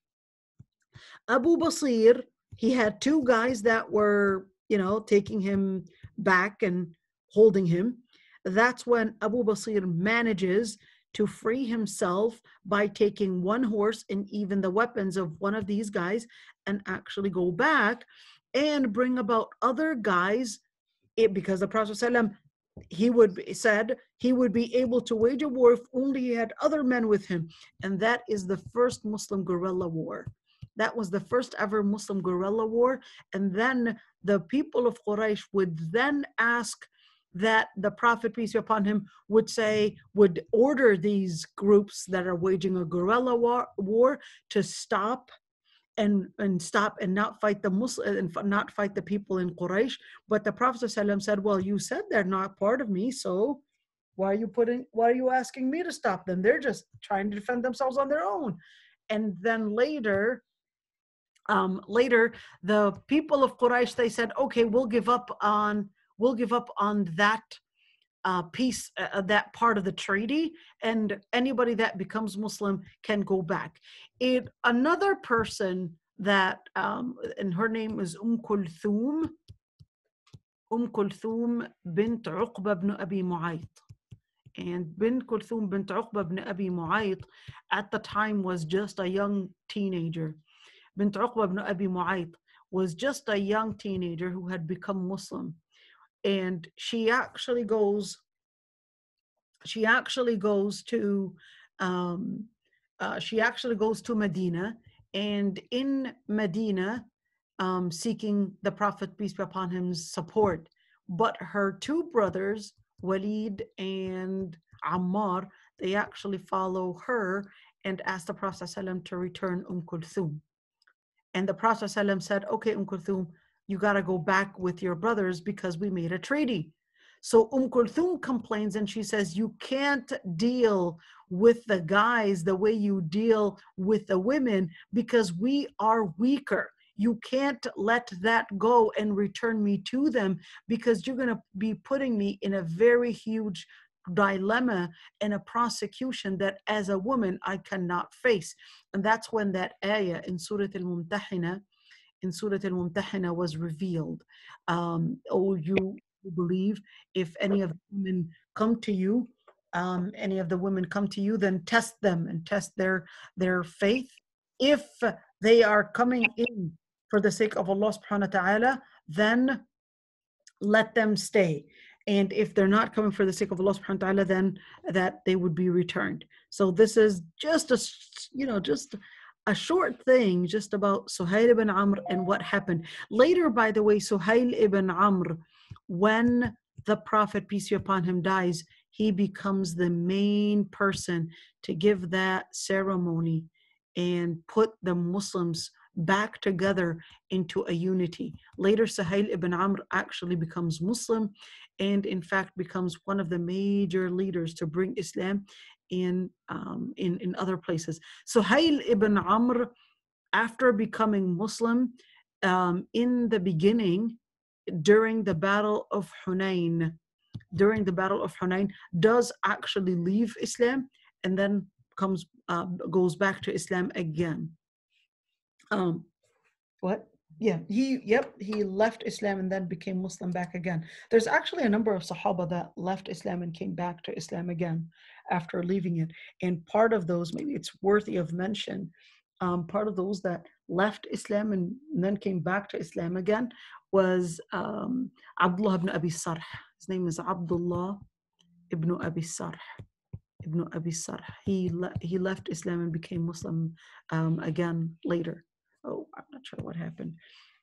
Abu Basir, he had two guys that were, you know, taking him back and holding him. That's when Abu Basir manages to free himself by taking one horse and even the weapons of one of these guys and actually go back and bring about other guys it, because the Prophet ﷺ, he would be, said he would be able to wage a war if only he had other men with him. And that is the first Muslim guerrilla war. That was the first ever Muslim guerrilla war. And then the people of Quraysh would then ask that the Prophet, peace be upon him, would say, would order these groups that are waging a guerrilla war, war to stop and and stop and not fight the Muslim and not fight the people in Quraysh. But the Prophet said, Well, you said they're not part of me, so why are you putting why are you asking me to stop them? They're just trying to defend themselves on their own. And then later, um, later, the people of Quraysh they said, Okay, we'll give up on we'll give up on that uh, piece, uh, that part of the treaty, and anybody that becomes Muslim can go back. It another person that, um, and her name is um Kulthum, um Kulthum bint Uqba ibn Abi Mu'ayt. And Bint Kulthum bint Uqba ibn Abi Mu'ayt at the time was just a young teenager. Bint Uqba ibn Abi Mu'ayt was just a young teenager who had become Muslim. And she actually goes she actually goes to um, uh, she actually goes to medina and in medina um, seeking the prophet peace be upon him's support. But her two brothers walid and ammar they actually follow her and ask the prophet to return umm kulthum and the prophet ﷺ said okay umm kulthum you got to go back with your brothers because we made a treaty. So Umm Kulthum complains and she says, You can't deal with the guys the way you deal with the women because we are weaker. You can't let that go and return me to them because you're going to be putting me in a very huge dilemma and a prosecution that as a woman I cannot face. And that's when that ayah in Surah Al Mumtahina in Surah Al Mumtahina was revealed. Um, oh, you believe if any of the women come to you, um, any of the women come to you, then test them and test their their faith. If they are coming in for the sake of Allah subhanahu wa ta'ala, then let them stay. And if they're not coming for the sake of Allah subhanahu wa ta'ala, then that they would be returned. So this is just a you know, just a short thing just about Suhail ibn Amr and what happened. Later, by the way, Suhail ibn Amr, when the Prophet, peace be upon him, dies, he becomes the main person to give that ceremony and put the Muslims back together into a unity. Later, Suhail ibn Amr actually becomes Muslim and, in fact, becomes one of the major leaders to bring Islam in, um, in, in other places. So, Suhail ibn Amr, after becoming Muslim, um, in the beginning, during the Battle of Hunain, during the Battle of Hunain, does actually leave Islam and then comes uh, goes back to Islam again. Um, what? Yeah, he yep, he left Islam and then became Muslim back again. There's actually a number of Sahaba that left Islam and came back to Islam again after leaving it. And part of those, maybe it's worthy of mention, um, part of those that left Islam and, then came back to Islam again was um, Abdullah ibn Abi Sarh. His name is Abdullah ibn Abi Sarh. Ibn Abi Sarh. He, le- he left Islam and became Muslim um, again later. Sure what happened.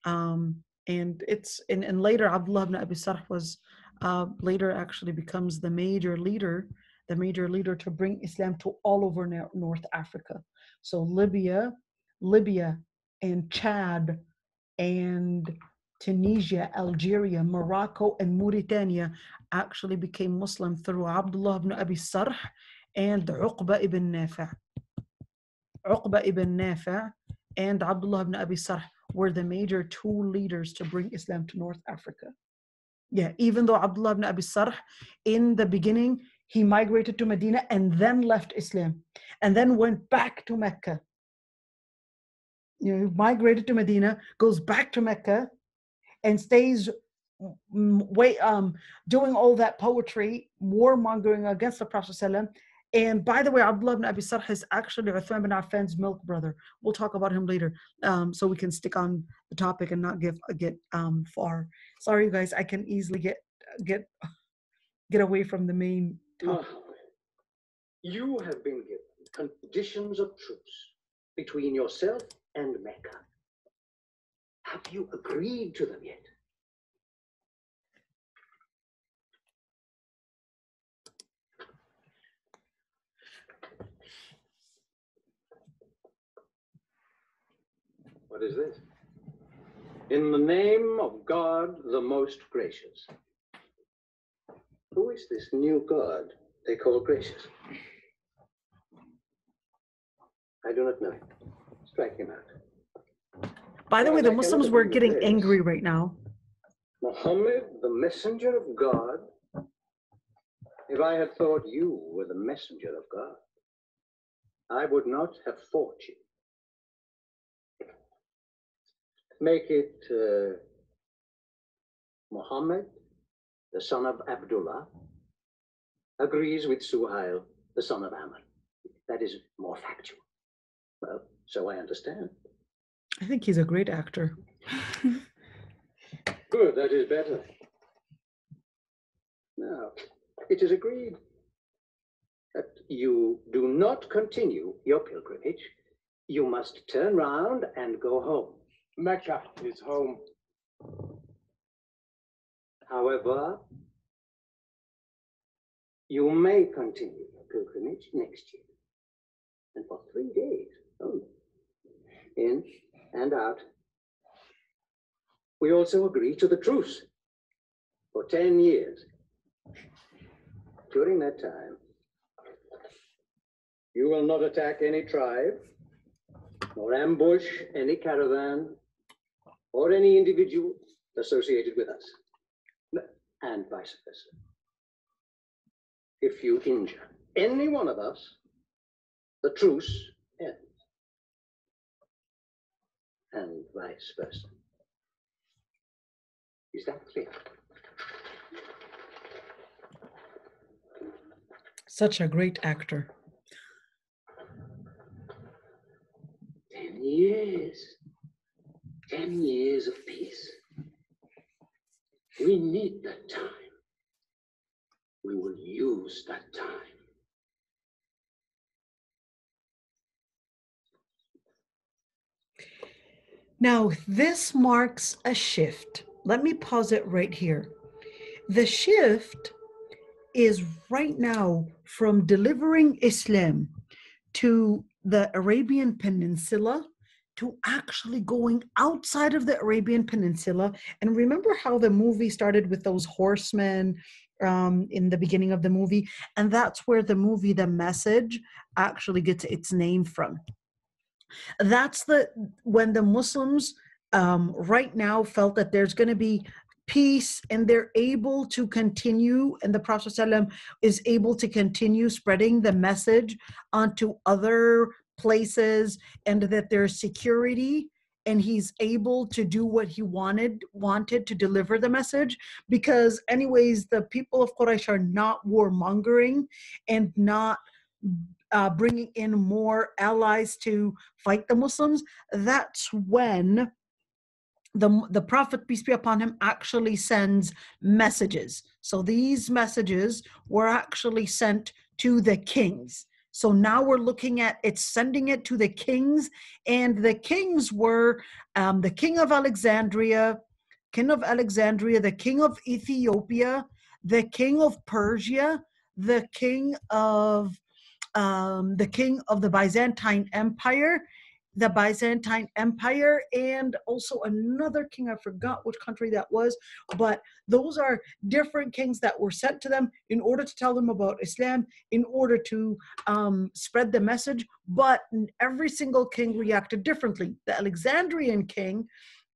Um, and it's and, and later Abdullah ibn Abi Sarh was uh, later actually becomes the major leader, the major leader to bring Islam to all over North Africa. So Libya, Libya, and Chad, and Tunisia, Algeria, Morocco, and Mauritania actually became Muslim through Abdullah ibn Abi Sarh and Uqba ibn Nafi'. Uqba ibn Nafi' and Abdullah ibn Abi Sarh were the major two leaders to bring Islam to North Africa. Yeah, even though Abdullah ibn Abi Sarh, in the beginning, he migrated to Medina and then left Islam and then went back to Mecca. You know, he migrated to Medina, goes back to Mecca, and stays way, um, doing all that poetry, warmongering against the Prophet. And by the way, Abdullah ibn Abi Sarh is actually Uthman bin Affan's milk brother. We'll talk about him later, um, so we can stick on the topic and not give get um, far. Sorry, you guys, I can easily get get get away from the main topic. You have been given conditions of truce between yourself and Mecca. Have you agreed to them yet? What is this? In the name of God the most gracious. Who is this new God they call gracious? I do not know. Strike him out. By the way, the Muslims were getting angry right now. Muhammad, the messenger of God. If I had thought you were the messenger of God, I would not have fought you. Make it uh, Muhammad, the son of Abdullah, agrees with Suhail, the son of Amr. That is more factual. Well, so I understand. I think he's a great actor. Good, that is better. Now, it is agreed that you do not continue your pilgrimage. You must turn round and go home. Mecca is home. However, you may continue your pilgrimage next year. And for three days only. In and out. We also agree to the truce for 10 years. During that time, you will not attack any tribe, nor ambush any caravan, or any individual associated with us and vice versa. If you injure any one of us, the truce ends. And vice versa. Is that clear? Such a great actor. Ten years. Ten years of peace. We need that time. We will use that time. Now, this marks a shift. Let me pause it right here. The shift is right now from delivering Islam to the Arabian Peninsula to actually going outside of the Arabian Peninsula. And remember how the movie started with those horsemen um, in the beginning of the movie? And that's where the movie, The Message, actually gets its name from that's the when the muslims um, right now felt that there's going to be peace and they're able to continue and the prophet ﷺ is able to continue spreading the message onto other places and that there's security and he's able to do what he wanted wanted to deliver the message because anyways the people of quraysh are not warmongering and not uh, bringing in more allies to fight the Muslims, that's when the, the Prophet, peace be upon him, actually sends messages. So these messages were actually sent to the kings. So now we're looking at it's sending it to the kings, and the kings were um, the king of Alexandria, king of Alexandria, the king of Ethiopia, the king of Persia, the king of um, the king of the Byzantine Empire, the Byzantine Empire, and also another king. I forgot which country that was, but those are different kings that were sent to them in order to tell them about Islam, in order to um, spread the message. But every single king reacted differently. The Alexandrian king,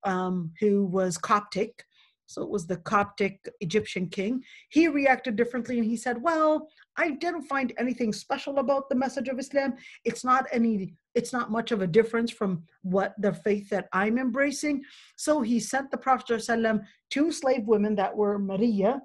um, who was Coptic, so it was the Coptic Egyptian king. He reacted differently and he said, Well, I didn't find anything special about the message of Islam. It's not any, it's not much of a difference from what the faith that I'm embracing. So he sent the Prophet ﷺ two slave women that were Maria,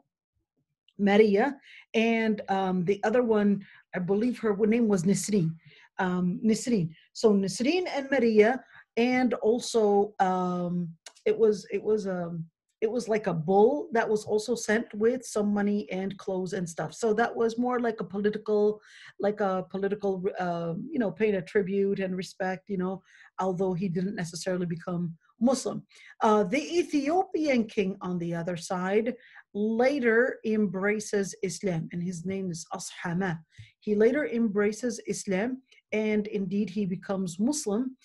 Maria, and um, the other one, I believe her name was Nisreen. Um, Nisreen. So Nisreen and Maria, and also um, it was it was um, it was like a bull that was also sent with some money and clothes and stuff. So that was more like a political like a political um, you know paying a tribute and respect you know although he didn't necessarily become muslim. Uh, the ethiopian king on the other side later embraces islam and his name is ashama. He later embraces islam and indeed he becomes muslim.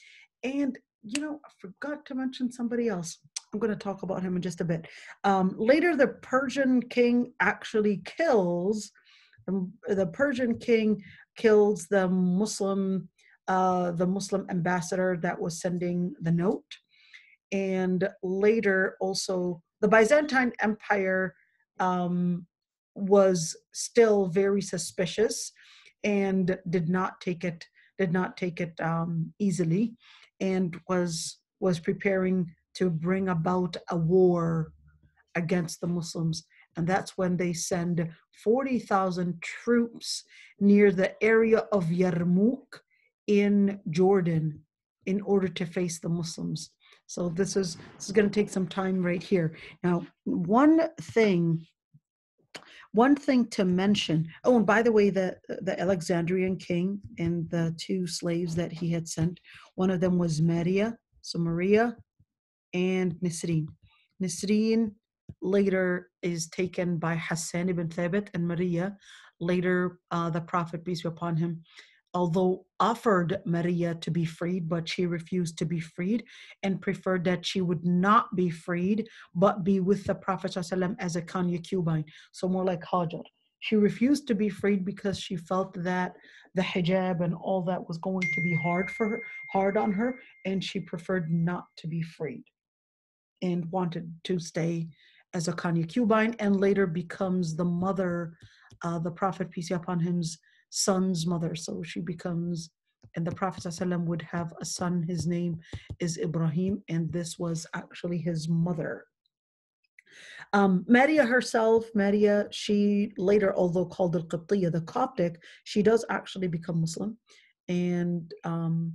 And you know i forgot to mention somebody else I'm going to talk about him in just a bit. Um, later, the Persian king actually kills um, the Persian king kills the Muslim uh, the Muslim ambassador that was sending the note, and later also the Byzantine Empire um, was still very suspicious and did not take it did not take it um, easily, and was was preparing to bring about a war against the Muslims. And that's when they send 40,000 troops near the area of Yarmouk in Jordan in order to face the Muslims. So this is this is going to take some time right here. Now, one thing one thing to mention oh and by the way the the alexandrian king and the two slaves that he had sent one of them was maria so maria and Nisreen. Nisreen later is taken by Hassan ibn Thabit and Maria. Later, uh, the Prophet, peace be upon him, although offered Maria to be freed, but she refused to be freed and preferred that she would not be freed, but be with the Prophet as a concubine. So more like Hajar. She refused to be freed because she felt that the hijab and all that was going to be hard for her, hard on her, and she preferred not to be freed and wanted to stay as a concubine and later becomes the mother, uh, the Prophet, peace be upon him's son's mother. So she becomes, and the Prophet would have a son, his name is Ibrahim, and this was actually his mother. Um, Maria herself, Maria, she later, although called al-Qibtiyya, the Coptic, she does actually become Muslim. And um,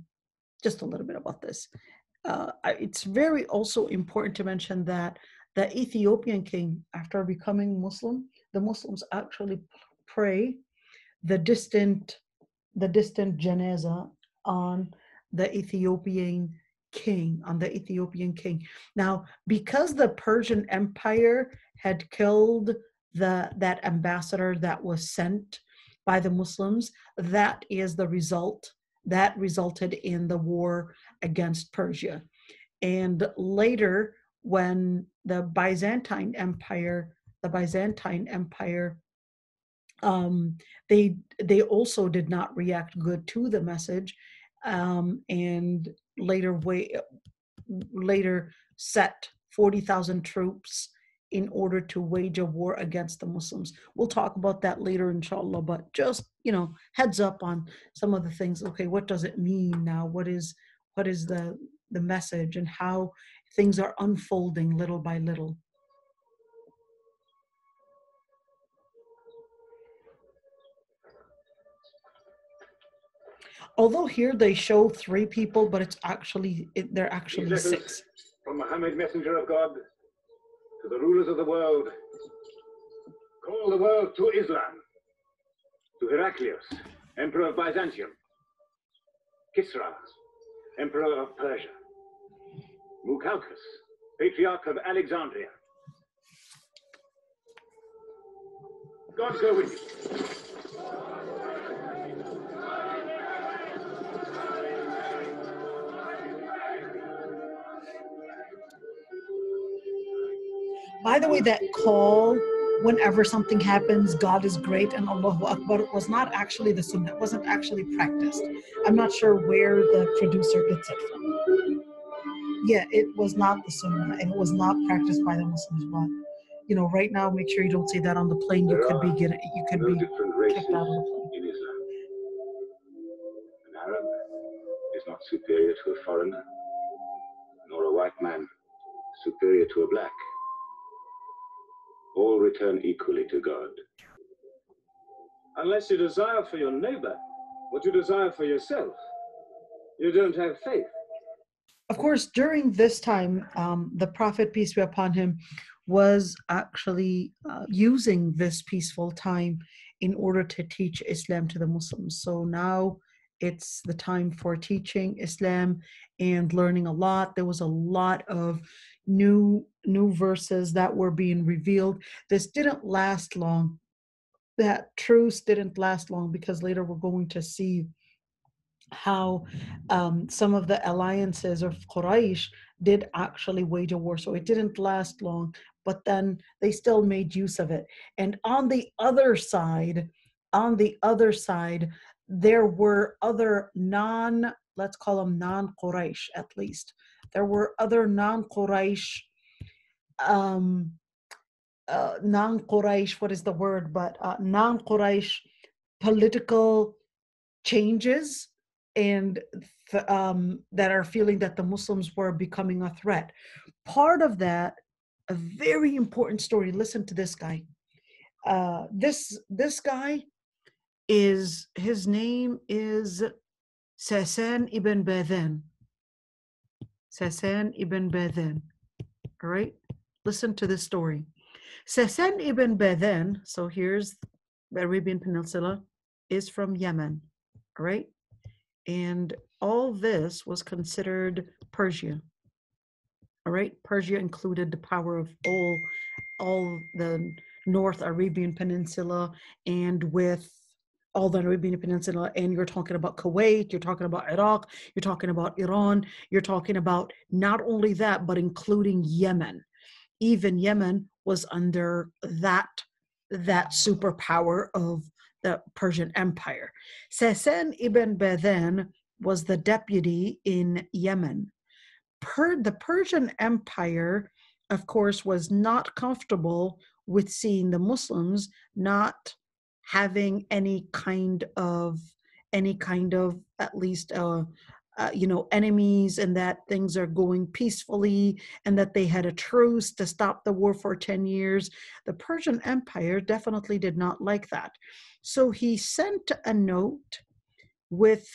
just a little bit about this uh, it's very also important to mention that the Ethiopian king, after becoming Muslim, the Muslims actually pray the distant, the distant janazah on the Ethiopian king, on the Ethiopian king. Now, because the Persian Empire had killed the that ambassador that was sent by the Muslims, that is the result that resulted in the war against Persia. And later, when the Byzantine Empire, the Byzantine Empire, um, they they also did not react good to the message, um, and later way later set forty thousand troops in order to wage a war against the Muslims. We'll talk about that later, inshallah. But just you know, heads up on some of the things. Okay, what does it mean now? What is what is the the message and how things are unfolding little by little. Although here they show three people, but it's actually it, they're actually six. From Muhammad, messenger of God, to the rulers of the world, call the world to Islam, to Heraclius, emperor of Byzantium, Kisra, emperor of Persia, Mukalkas, Patriarch of Alexandria. God go with you. By the way, that call whenever something happens, God is great and Allahu Akbar was not actually the sunnah, it wasn't actually practiced. I'm not sure where the producer gets it from. Yeah, it was not the sunnah and it was not practiced by the Muslims. But you know, right now, make sure you don't say that on the plane. You could be getting, you could No be kicked out of the plane. An Arab is not superior to a foreigner, nor a white man superior to a black. All return equally to God. Unless you desire for your neighbor what you desire for yourself, you don't have faith. Of course, during this time, um, the Prophet, peace be upon him, was actually uh, using this peaceful time in order to teach Islam to the Muslims. So now it's the time for teaching Islam and learning a lot. There was a lot of new new verses that were being revealed. This didn't last long. That truce didn't last long because later we're going to see how um, some of the alliances of Quraysh did actually wage a war. So it didn't last long, but then they still made use of it. And on the other side, on the other side, there were other non, let's call them non Quraysh at least. There were other non Quraysh, um, uh, non Quraysh, what is the word? But uh, non Quraysh political changes and th- um, that are feeling that the Muslims were becoming a threat. Part of that, a very important story. Listen to this guy. Uh, this this guy is his name is Sasan ibn Badan. Sasan ibn Badan. All right, listen to this story. Sasan ibn Badan. So here's the Arabian Peninsula is from Yemen. All right and all this was considered Persia. All right, Persia included the power of all, all the North Arabian Peninsula, and with all the Arabian Peninsula, and you're talking about Kuwait, you're talking about Iraq, you're talking about Iran, you're talking about not only that, but including Yemen. Even Yemen was under that that superpower of the Persian Empire. Sasan ibn Badan was the deputy in Yemen. Per, the Persian Empire, of course, was not comfortable with seeing the Muslims not having any kind of any kind of at least uh, uh, you know enemies and that things are going peacefully and that they had a truce to stop the war for 10 years. The persian empire definitely did not like that. So he sent a note with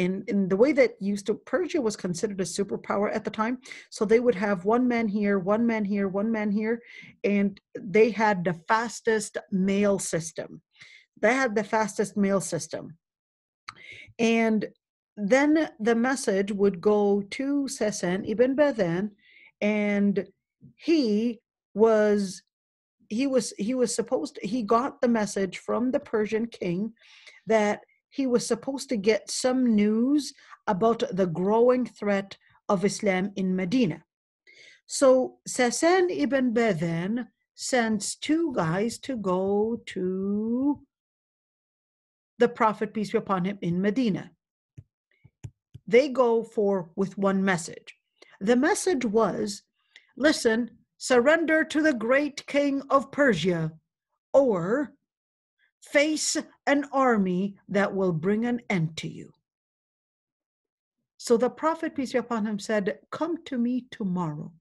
in, in the way that used to Persia was considered a superpower at the time. So they would have one man here, one man here, one man here, and they had the fastest mail system. They had the fastest mail system. And then the message would go to Sasan ibn Badan, and he was he was he was supposed to, he got the message from the Persian king that he was supposed to get some news about the growing threat of Islam in Medina. So Sasan ibn Badan sends two guys to go to the Prophet, peace be upon him, in Medina. They go for with one message. The message was listen, surrender to the great king of Persia, or face an army that will bring an end to you. So the prophet, peace be upon him, said, Come to me tomorrow.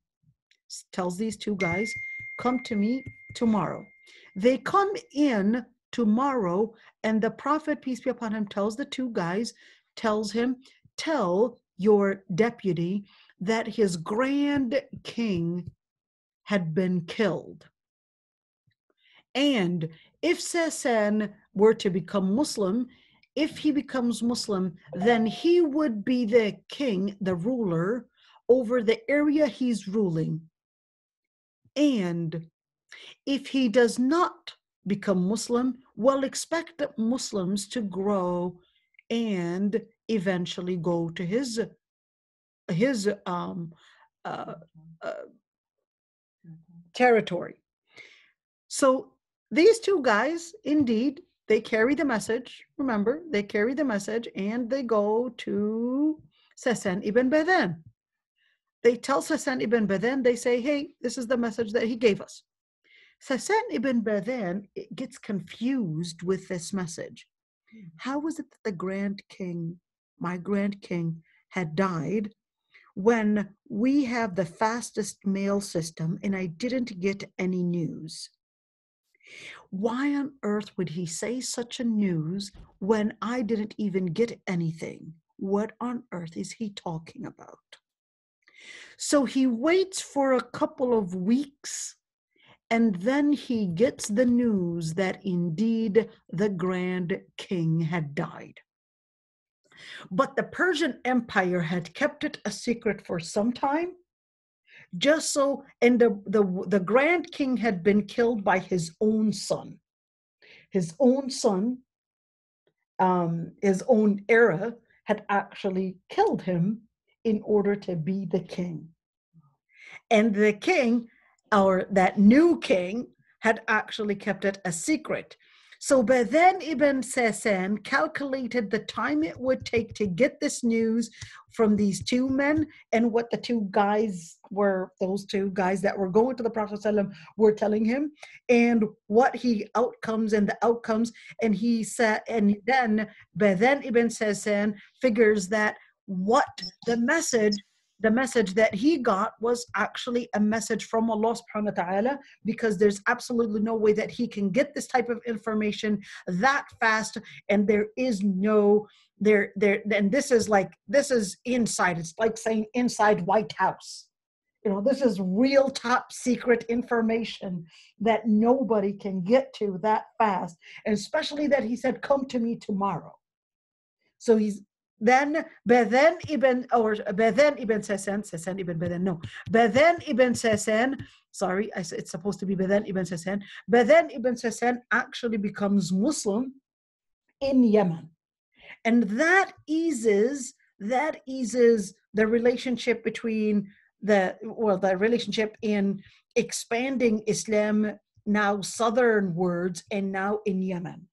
Tells these two guys, Come to me tomorrow. They come in tomorrow, and the prophet, peace be upon him, tells the two guys, tells him, Tell your deputy that his grand king had been killed. And if Sasan were to become Muslim, if he becomes Muslim, then he would be the king, the ruler over the area he's ruling. And if he does not become Muslim, well, expect Muslims to grow and eventually go to his his um, uh, uh, territory. So these two guys, indeed, they carry the message. Remember, they carry the message and they go to Sasan ibn Badan. They tell Sasan ibn Badan, they say, hey, this is the message that he gave us. Sasan ibn Badan gets confused with this message. How was it that the Grand King, my Grand King, had died when we have the fastest mail system and I didn't get any news? Why on earth would he say such a news when I didn't even get anything? What on earth is he talking about? So he waits for a couple of weeks and then he gets the news that indeed the grand king had died. But the Persian Empire had kept it a secret for some time just so and the, the the grand king had been killed by his own son. His own son um his own era had actually killed him in order to be the king. And the king or that new king had actually kept it a secret so by then, ibn Sasan calculated the time it would take to get this news from these two men and what the two guys were, those two guys that were going to the Prophet were telling him, and what he outcomes and the outcomes. And he said, and then by then, ibn Sasan figures that what the message the message that he got was actually a message from Allah subhanahu wa ta'ala because there's absolutely no way that he can get this type of information that fast and there is no there there and this is like this is inside it's like saying inside white house. You know this is real top secret information that nobody can get to that fast and especially that he said come to me tomorrow. So he's then Badan ibn or Badan ibn Sasan, Sasan ibn Badan, no, Badan ibn Sasan, sorry, I, it's supposed to be Badan ibn Sasan. Badan ibn Sasan actually becomes Muslim in Yemen. And that eases, that eases the relationship between the, well, the relationship in expanding Islam now southern words and now in Yemen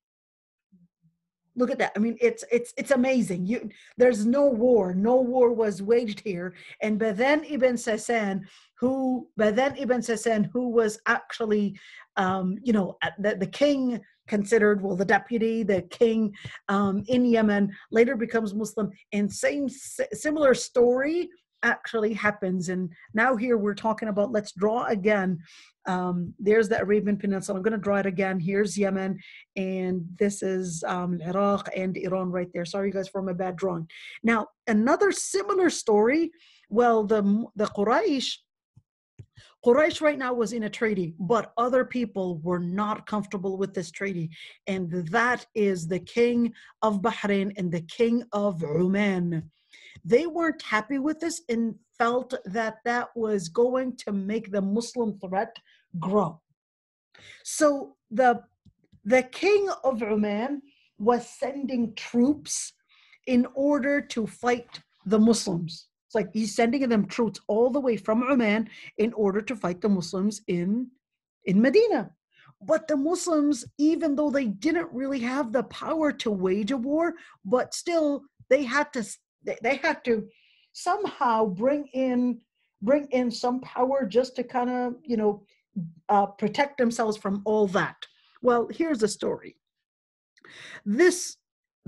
look at that. I mean it's it's it's amazing. You there's no war. No war was waged here. And Badan ibn Sasan who Badan ibn Sasan who was actually um, you know the, the king considered well the deputy the king um, in Yemen later becomes Muslim. And same similar story actually happens and now here we're talking about let's draw again um, there's the Arabian Peninsula. I'm going to draw it again. Here's Yemen, and this is um, Iraq and Iran right there. Sorry, guys, for my bad drawing. Now, another similar story. Well, the the Quraysh, Quraysh right now was in a treaty, but other people were not comfortable with this treaty, and that is the king of Bahrain and the king of Oman. They weren't happy with this and felt that that was going to make the Muslim threat grow. So the the king of Oman was sending troops in order to fight the Muslims. It's like he's sending them troops all the way from Oman in order to fight the Muslims in in Medina. But the Muslims, even though they didn't really have the power to wage a war, but still they had to they, they had to somehow bring in bring in some power just to kind of you know uh, protect themselves from all that. Well here's the story. This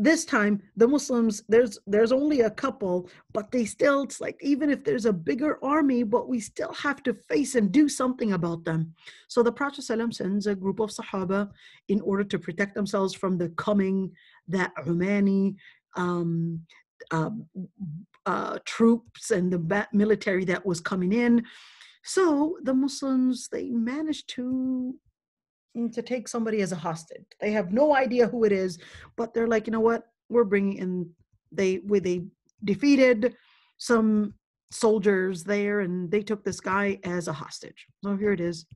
this time the muslims there's there's only a couple but they still it's like even if there's a bigger army but we still have to face and do something about them. So the prophet ﷺ sends a group of sahaba in order to protect themselves from the coming that Omani um, uh, uh, troops and the military that was coming in. So the Muslims they managed to mm, to take somebody as a hostage. They have no idea who it is, but they're like, you know what? We're bringing in. They where they defeated some soldiers there, and they took this guy as a hostage. So here it is.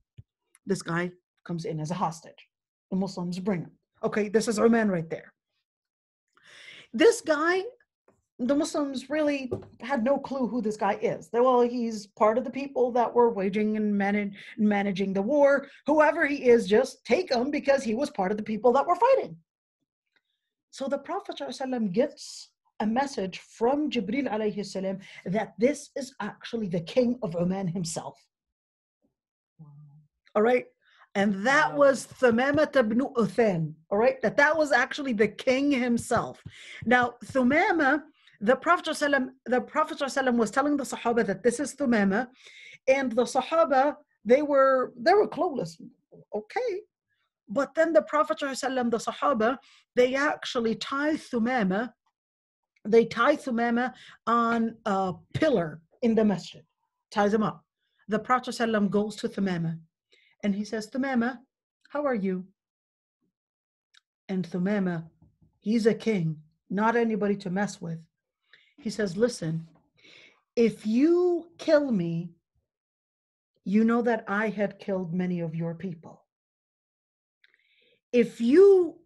This guy comes in as a hostage. the Muslims bring him. Okay, this is our man right there. This guy, the Muslims really had no clue who this guy is. They, well, he's part of the people that were waging and manage, managing the war. Whoever he is, just take him because he was part of the people that were fighting. So the Prophet ﷺ gets a message from Jibril alayhi salam that this is actually the king of Oman himself. All right. And that was Thumamah ibn Uthal. All right. That that was actually the king himself. Now, Thumamah, the Prophet ﷺ, the Prophet ﷺ was telling the Sahaba that this is Thumamah, and the Sahaba, they were they were clueless. Okay. But then the Prophet ﷺ, the Sahaba, they actually tie Thumamah, they tie Thumamah on a pillar in the masjid, ties him up. The Prophet ﷺ goes to Thumamah and he says, Thumamah, how are you? And Thumamah, he's a king, not anybody to mess with. He says, Listen, if you kill me, you know that I had killed many of your people. If you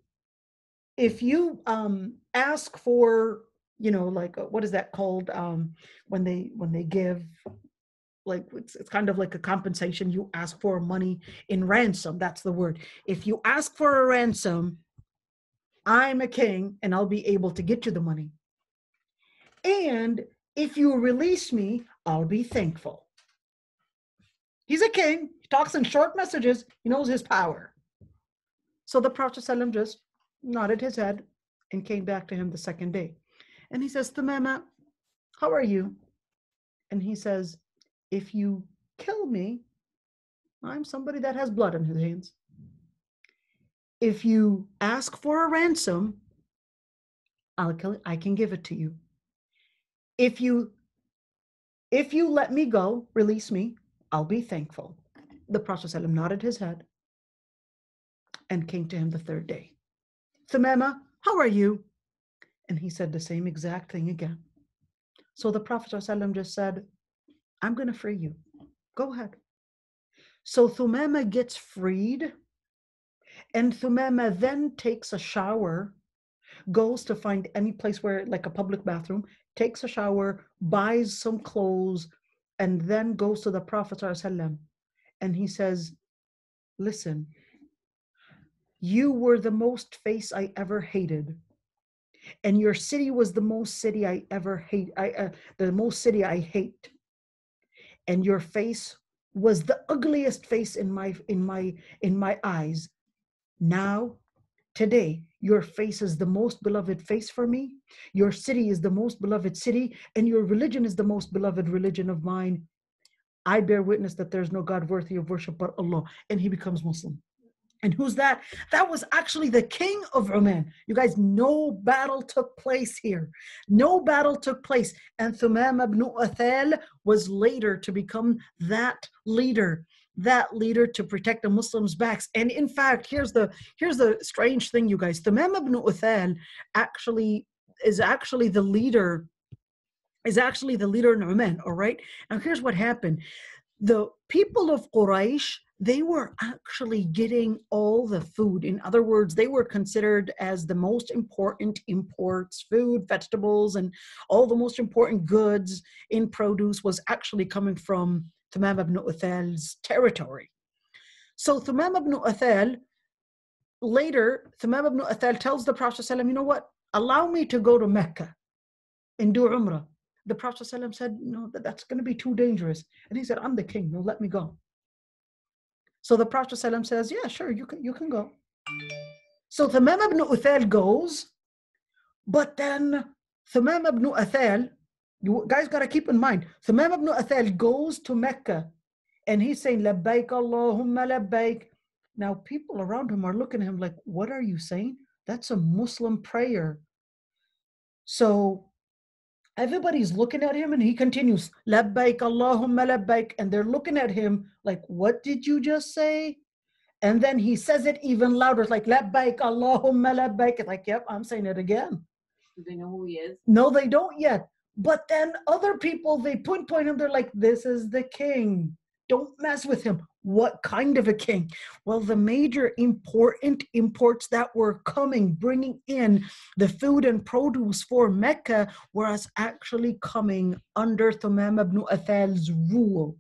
if you um ask for you know like uh, what is that called um when they when they give like it's, it's kind of like a compensation. You ask for money in ransom. That's the word. If you ask for a ransom i'm a king and i'll be able to get you the money and if you release me i'll be thankful he's a king he talks in short messages he knows his power so the prophet just nodded his head and came back to him the second day and he says Thumamah, how are you and he says if you kill me, I'm somebody that has blood on his hands. If you ask for a ransom, I'll kill it. I can give it to you. If you if you let me go, release me, I'll be thankful. The Prophet ﷺ nodded his head and came to him the third day. Thumamah, how are you? And he said the same exact thing again. So the Prophet ﷺ just said, I'm going to free you. Go ahead. So Thumama gets freed, and Thumama then takes a shower, goes to find any place where, like a public bathroom, takes a shower, buys some clothes, and then goes to the Prophet ﷺ, and he says, Listen, you were the most face I ever hated. And your city was the most city I ever hate. I uh, the most city I hate and your face was the ugliest face in my in my in my eyes now today your face is the most beloved face for me your city is the most beloved city and your religion is the most beloved religion of mine i bear witness that there's no god worthy of worship but allah and he becomes muslim and who's that? That was actually the king of Oman. You guys, no battle took place here. No battle took place. And Thumam ibn Uthal was later to become that leader, that leader to protect the Muslims' backs. And in fact, here's the here's the strange thing, you guys. The Thumam ibn Uthal actually is actually the leader, is actually the leader in Oman, all right? Now here's what happened. The people of Quraysh they were actually getting all the food. In other words, they were considered as the most important imports, food, vegetables, and all the most important goods in produce was actually coming from Thumam ibn Uthal's territory. So Thumam ibn Uthal, later, Thumam ibn Uthal tells the Prophet, you know what, allow me to go to Mecca and do Umrah. The Prophet said, no, that's going to be too dangerous. And he said, I'm the king, no, let me go. So the Prophet says, yeah, sure, you can, you can go. So Thumam ibn Uthal goes, but then Thumam ibn Uthal you guys gotta keep in mind, Thamam ibn Uthal goes to Mecca and he's saying, Labbaik Allahumma labbaik. Now people around him are looking at him like, What are you saying? That's a Muslim prayer. So everybody's looking at him and he continues labbaik allahumma labbaik and they're looking at him like what did you just say and then he says it even louder it's like labbaik allahumma labbaik It's like yep i'm saying it again Do they know who he is? no they don't yet but then other people they pinpoint him they're like this is the king don't mess with him What kind of a king? Well, the major important imports that were coming, bringing in the food and produce for Mecca, was actually coming under Thumam ibn Athal's rule.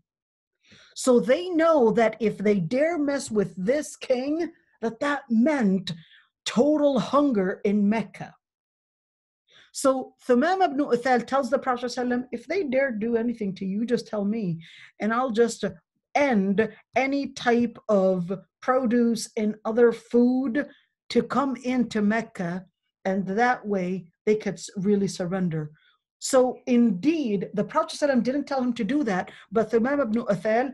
So they know that if they dare mess with this king, that that meant total hunger in Mecca. So Thumam ibn Uthal tells the Prophet ﷺ, if they dare do anything to you, just tell me, and I'll just end any type of produce and other food to come into Mecca, and that way they could really surrender. So indeed, the Prophet ﷺ didn't tell him to do that, but Thumam ibn Uthal,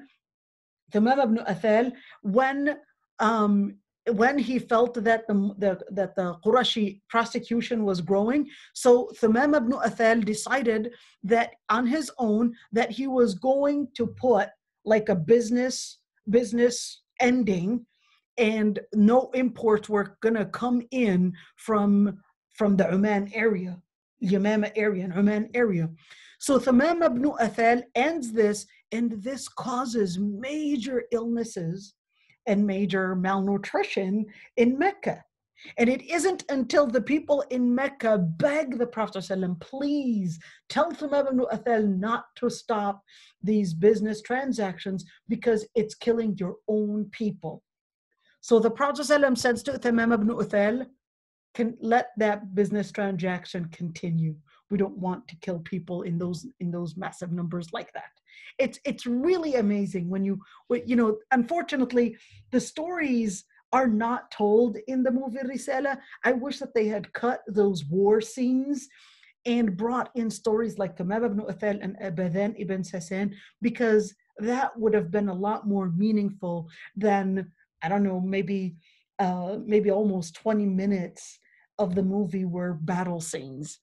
Thumam ibn Uthal, when um, when he felt that the, the, that the Qurashi prosecution was growing, so Thumam ibn Athal decided that on his own that he was going to put like a business business ending and no imports were going to come in from from the Oman area, Yamama area and Oman area. So Thumam ibn Athal ends this and this causes major illnesses and major malnutrition in Mecca. And it isn't until the people in Mecca beg the Prophet, ﷺ, please tell Thumam ibn Athal not to stop these business transactions because it's killing your own people. So the Prophet ﷺ says to Thumam ibn Athal, can let that business transaction continue. We don't want to kill people in those in those massive numbers like that it's it's really amazing when you you know unfortunately the stories are not told in the movie Risala. I wish that they had cut those war scenes and brought in stories like Thumam ibn Uthal and Abadan ibn Sasan because that would have been a lot more meaningful than I don't know maybe uh, maybe almost 20 minutes of the movie were battle scenes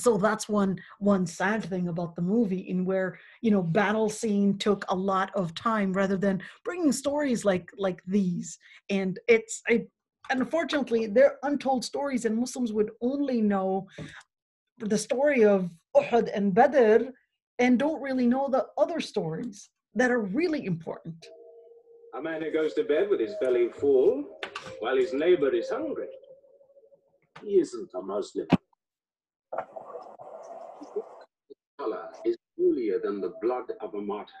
so that's one one sad thing about the movie in where you know battle scene took a lot of time rather than bringing stories like like these. And it's I, unfortunately they're untold stories and muslims would only know the story of uhud and badr and don't really know the other stories that are really important. A man who goes to bed with his belly full while his neighbor is hungry. He isn't a muslim color is holier than the blood of a martyr.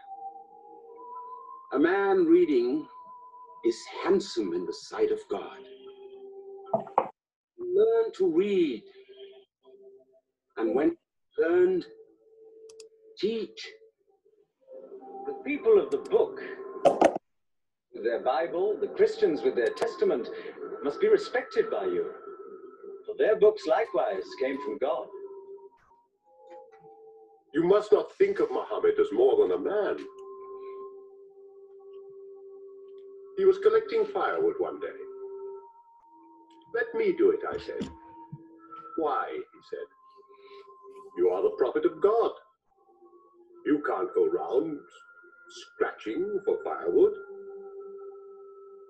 A man reading is handsome in the sight of God. Learn to read. And when learned, teach. The people of the book, with their Bible, the Christians with their Testament, must be respected by you. For their books likewise came from God. You must not think of Muhammad as more than a man. He was collecting firewood one day. Let me do it, I said. Why, he said. You are the prophet of God. You can't go round scratching for firewood.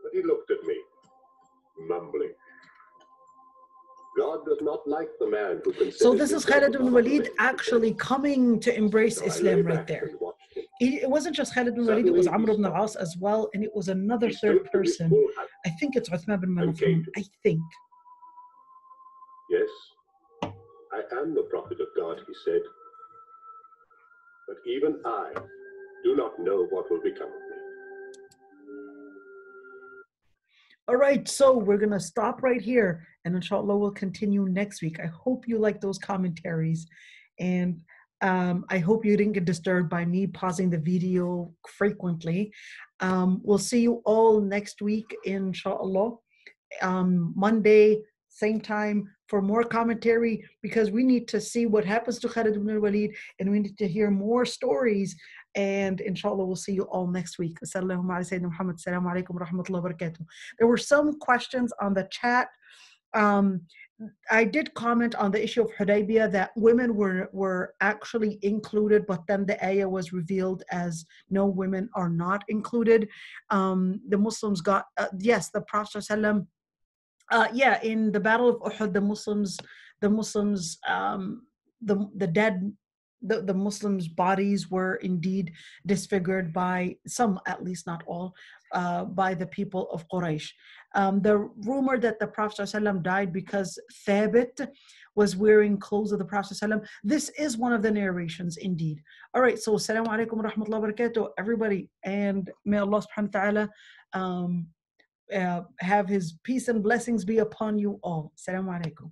But he looked at me, mumbling. God does not like the man who So this is Khalid ibn Walid actually coming to embrace Islam right there. It wasn't just Khalid ibn Walid, it was Amr ibn al-As as well, and it was another third person. I think it's Uthman bin Malafun, I think. Yes, I am the prophet of God, he said. But even I do not know what will become of All right, so we're going to stop right here and inshallah we'll continue next week. I hope you like those commentaries and um, I hope you didn't get disturbed by me pausing the video frequently. Um, we'll see you all next week, inshallah. Um, Monday, same time for more commentary because we need to see what happens to Khalid ibn Walid and we need to hear more stories and inshallah we'll see you all next week. There were some questions on the chat. Um, I did comment on the issue of Hudaybiyah that women were, were actually included, but then the ayah was revealed as no women are not included. Um, the Muslims got, uh, yes, the Prophet uh, yeah, in the Battle of Uhud, the Muslims, the Muslims, um, the the dead the, the Muslims' bodies were indeed disfigured by some, at least not all, uh, by the people of Quraysh. Um, the rumor that the Prophet ﷺ died because Thabit was wearing clothes of the Prophet ﷺ, this is one of the narrations indeed. All right, so Assalamu alaikum wa rahmatullahi wa barakatuh, everybody, and may Allah subhanahu wa ta'ala um, uh, have his peace and blessings be upon you all. Assalamu alaikum.